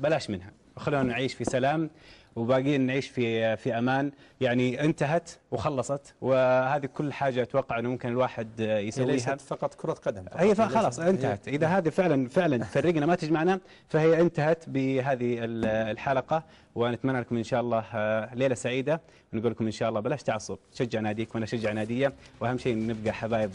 Speaker 1: بلاش منها. خلونا نعيش في سلام وباقيين نعيش في في أمان. يعني انتهت وخلصت وهذه كل حاجة أتوقع إنه ممكن الواحد يسويها.
Speaker 2: ليست فقط كرة قدم فقط.
Speaker 1: هي خلاص انتهت. إذا هذه فعلا فعلا تفرقنا ما تجمعنا فهي انتهت بهذه ال- الحلقة. ونتمنى لكم إن شاء الله آه، ليلة سعيدة. ونقول لكم إن شاء الله بلاش تعصب. شجع ناديك وأنا أشجع نادية. وأهم شيء نبقى حبايب.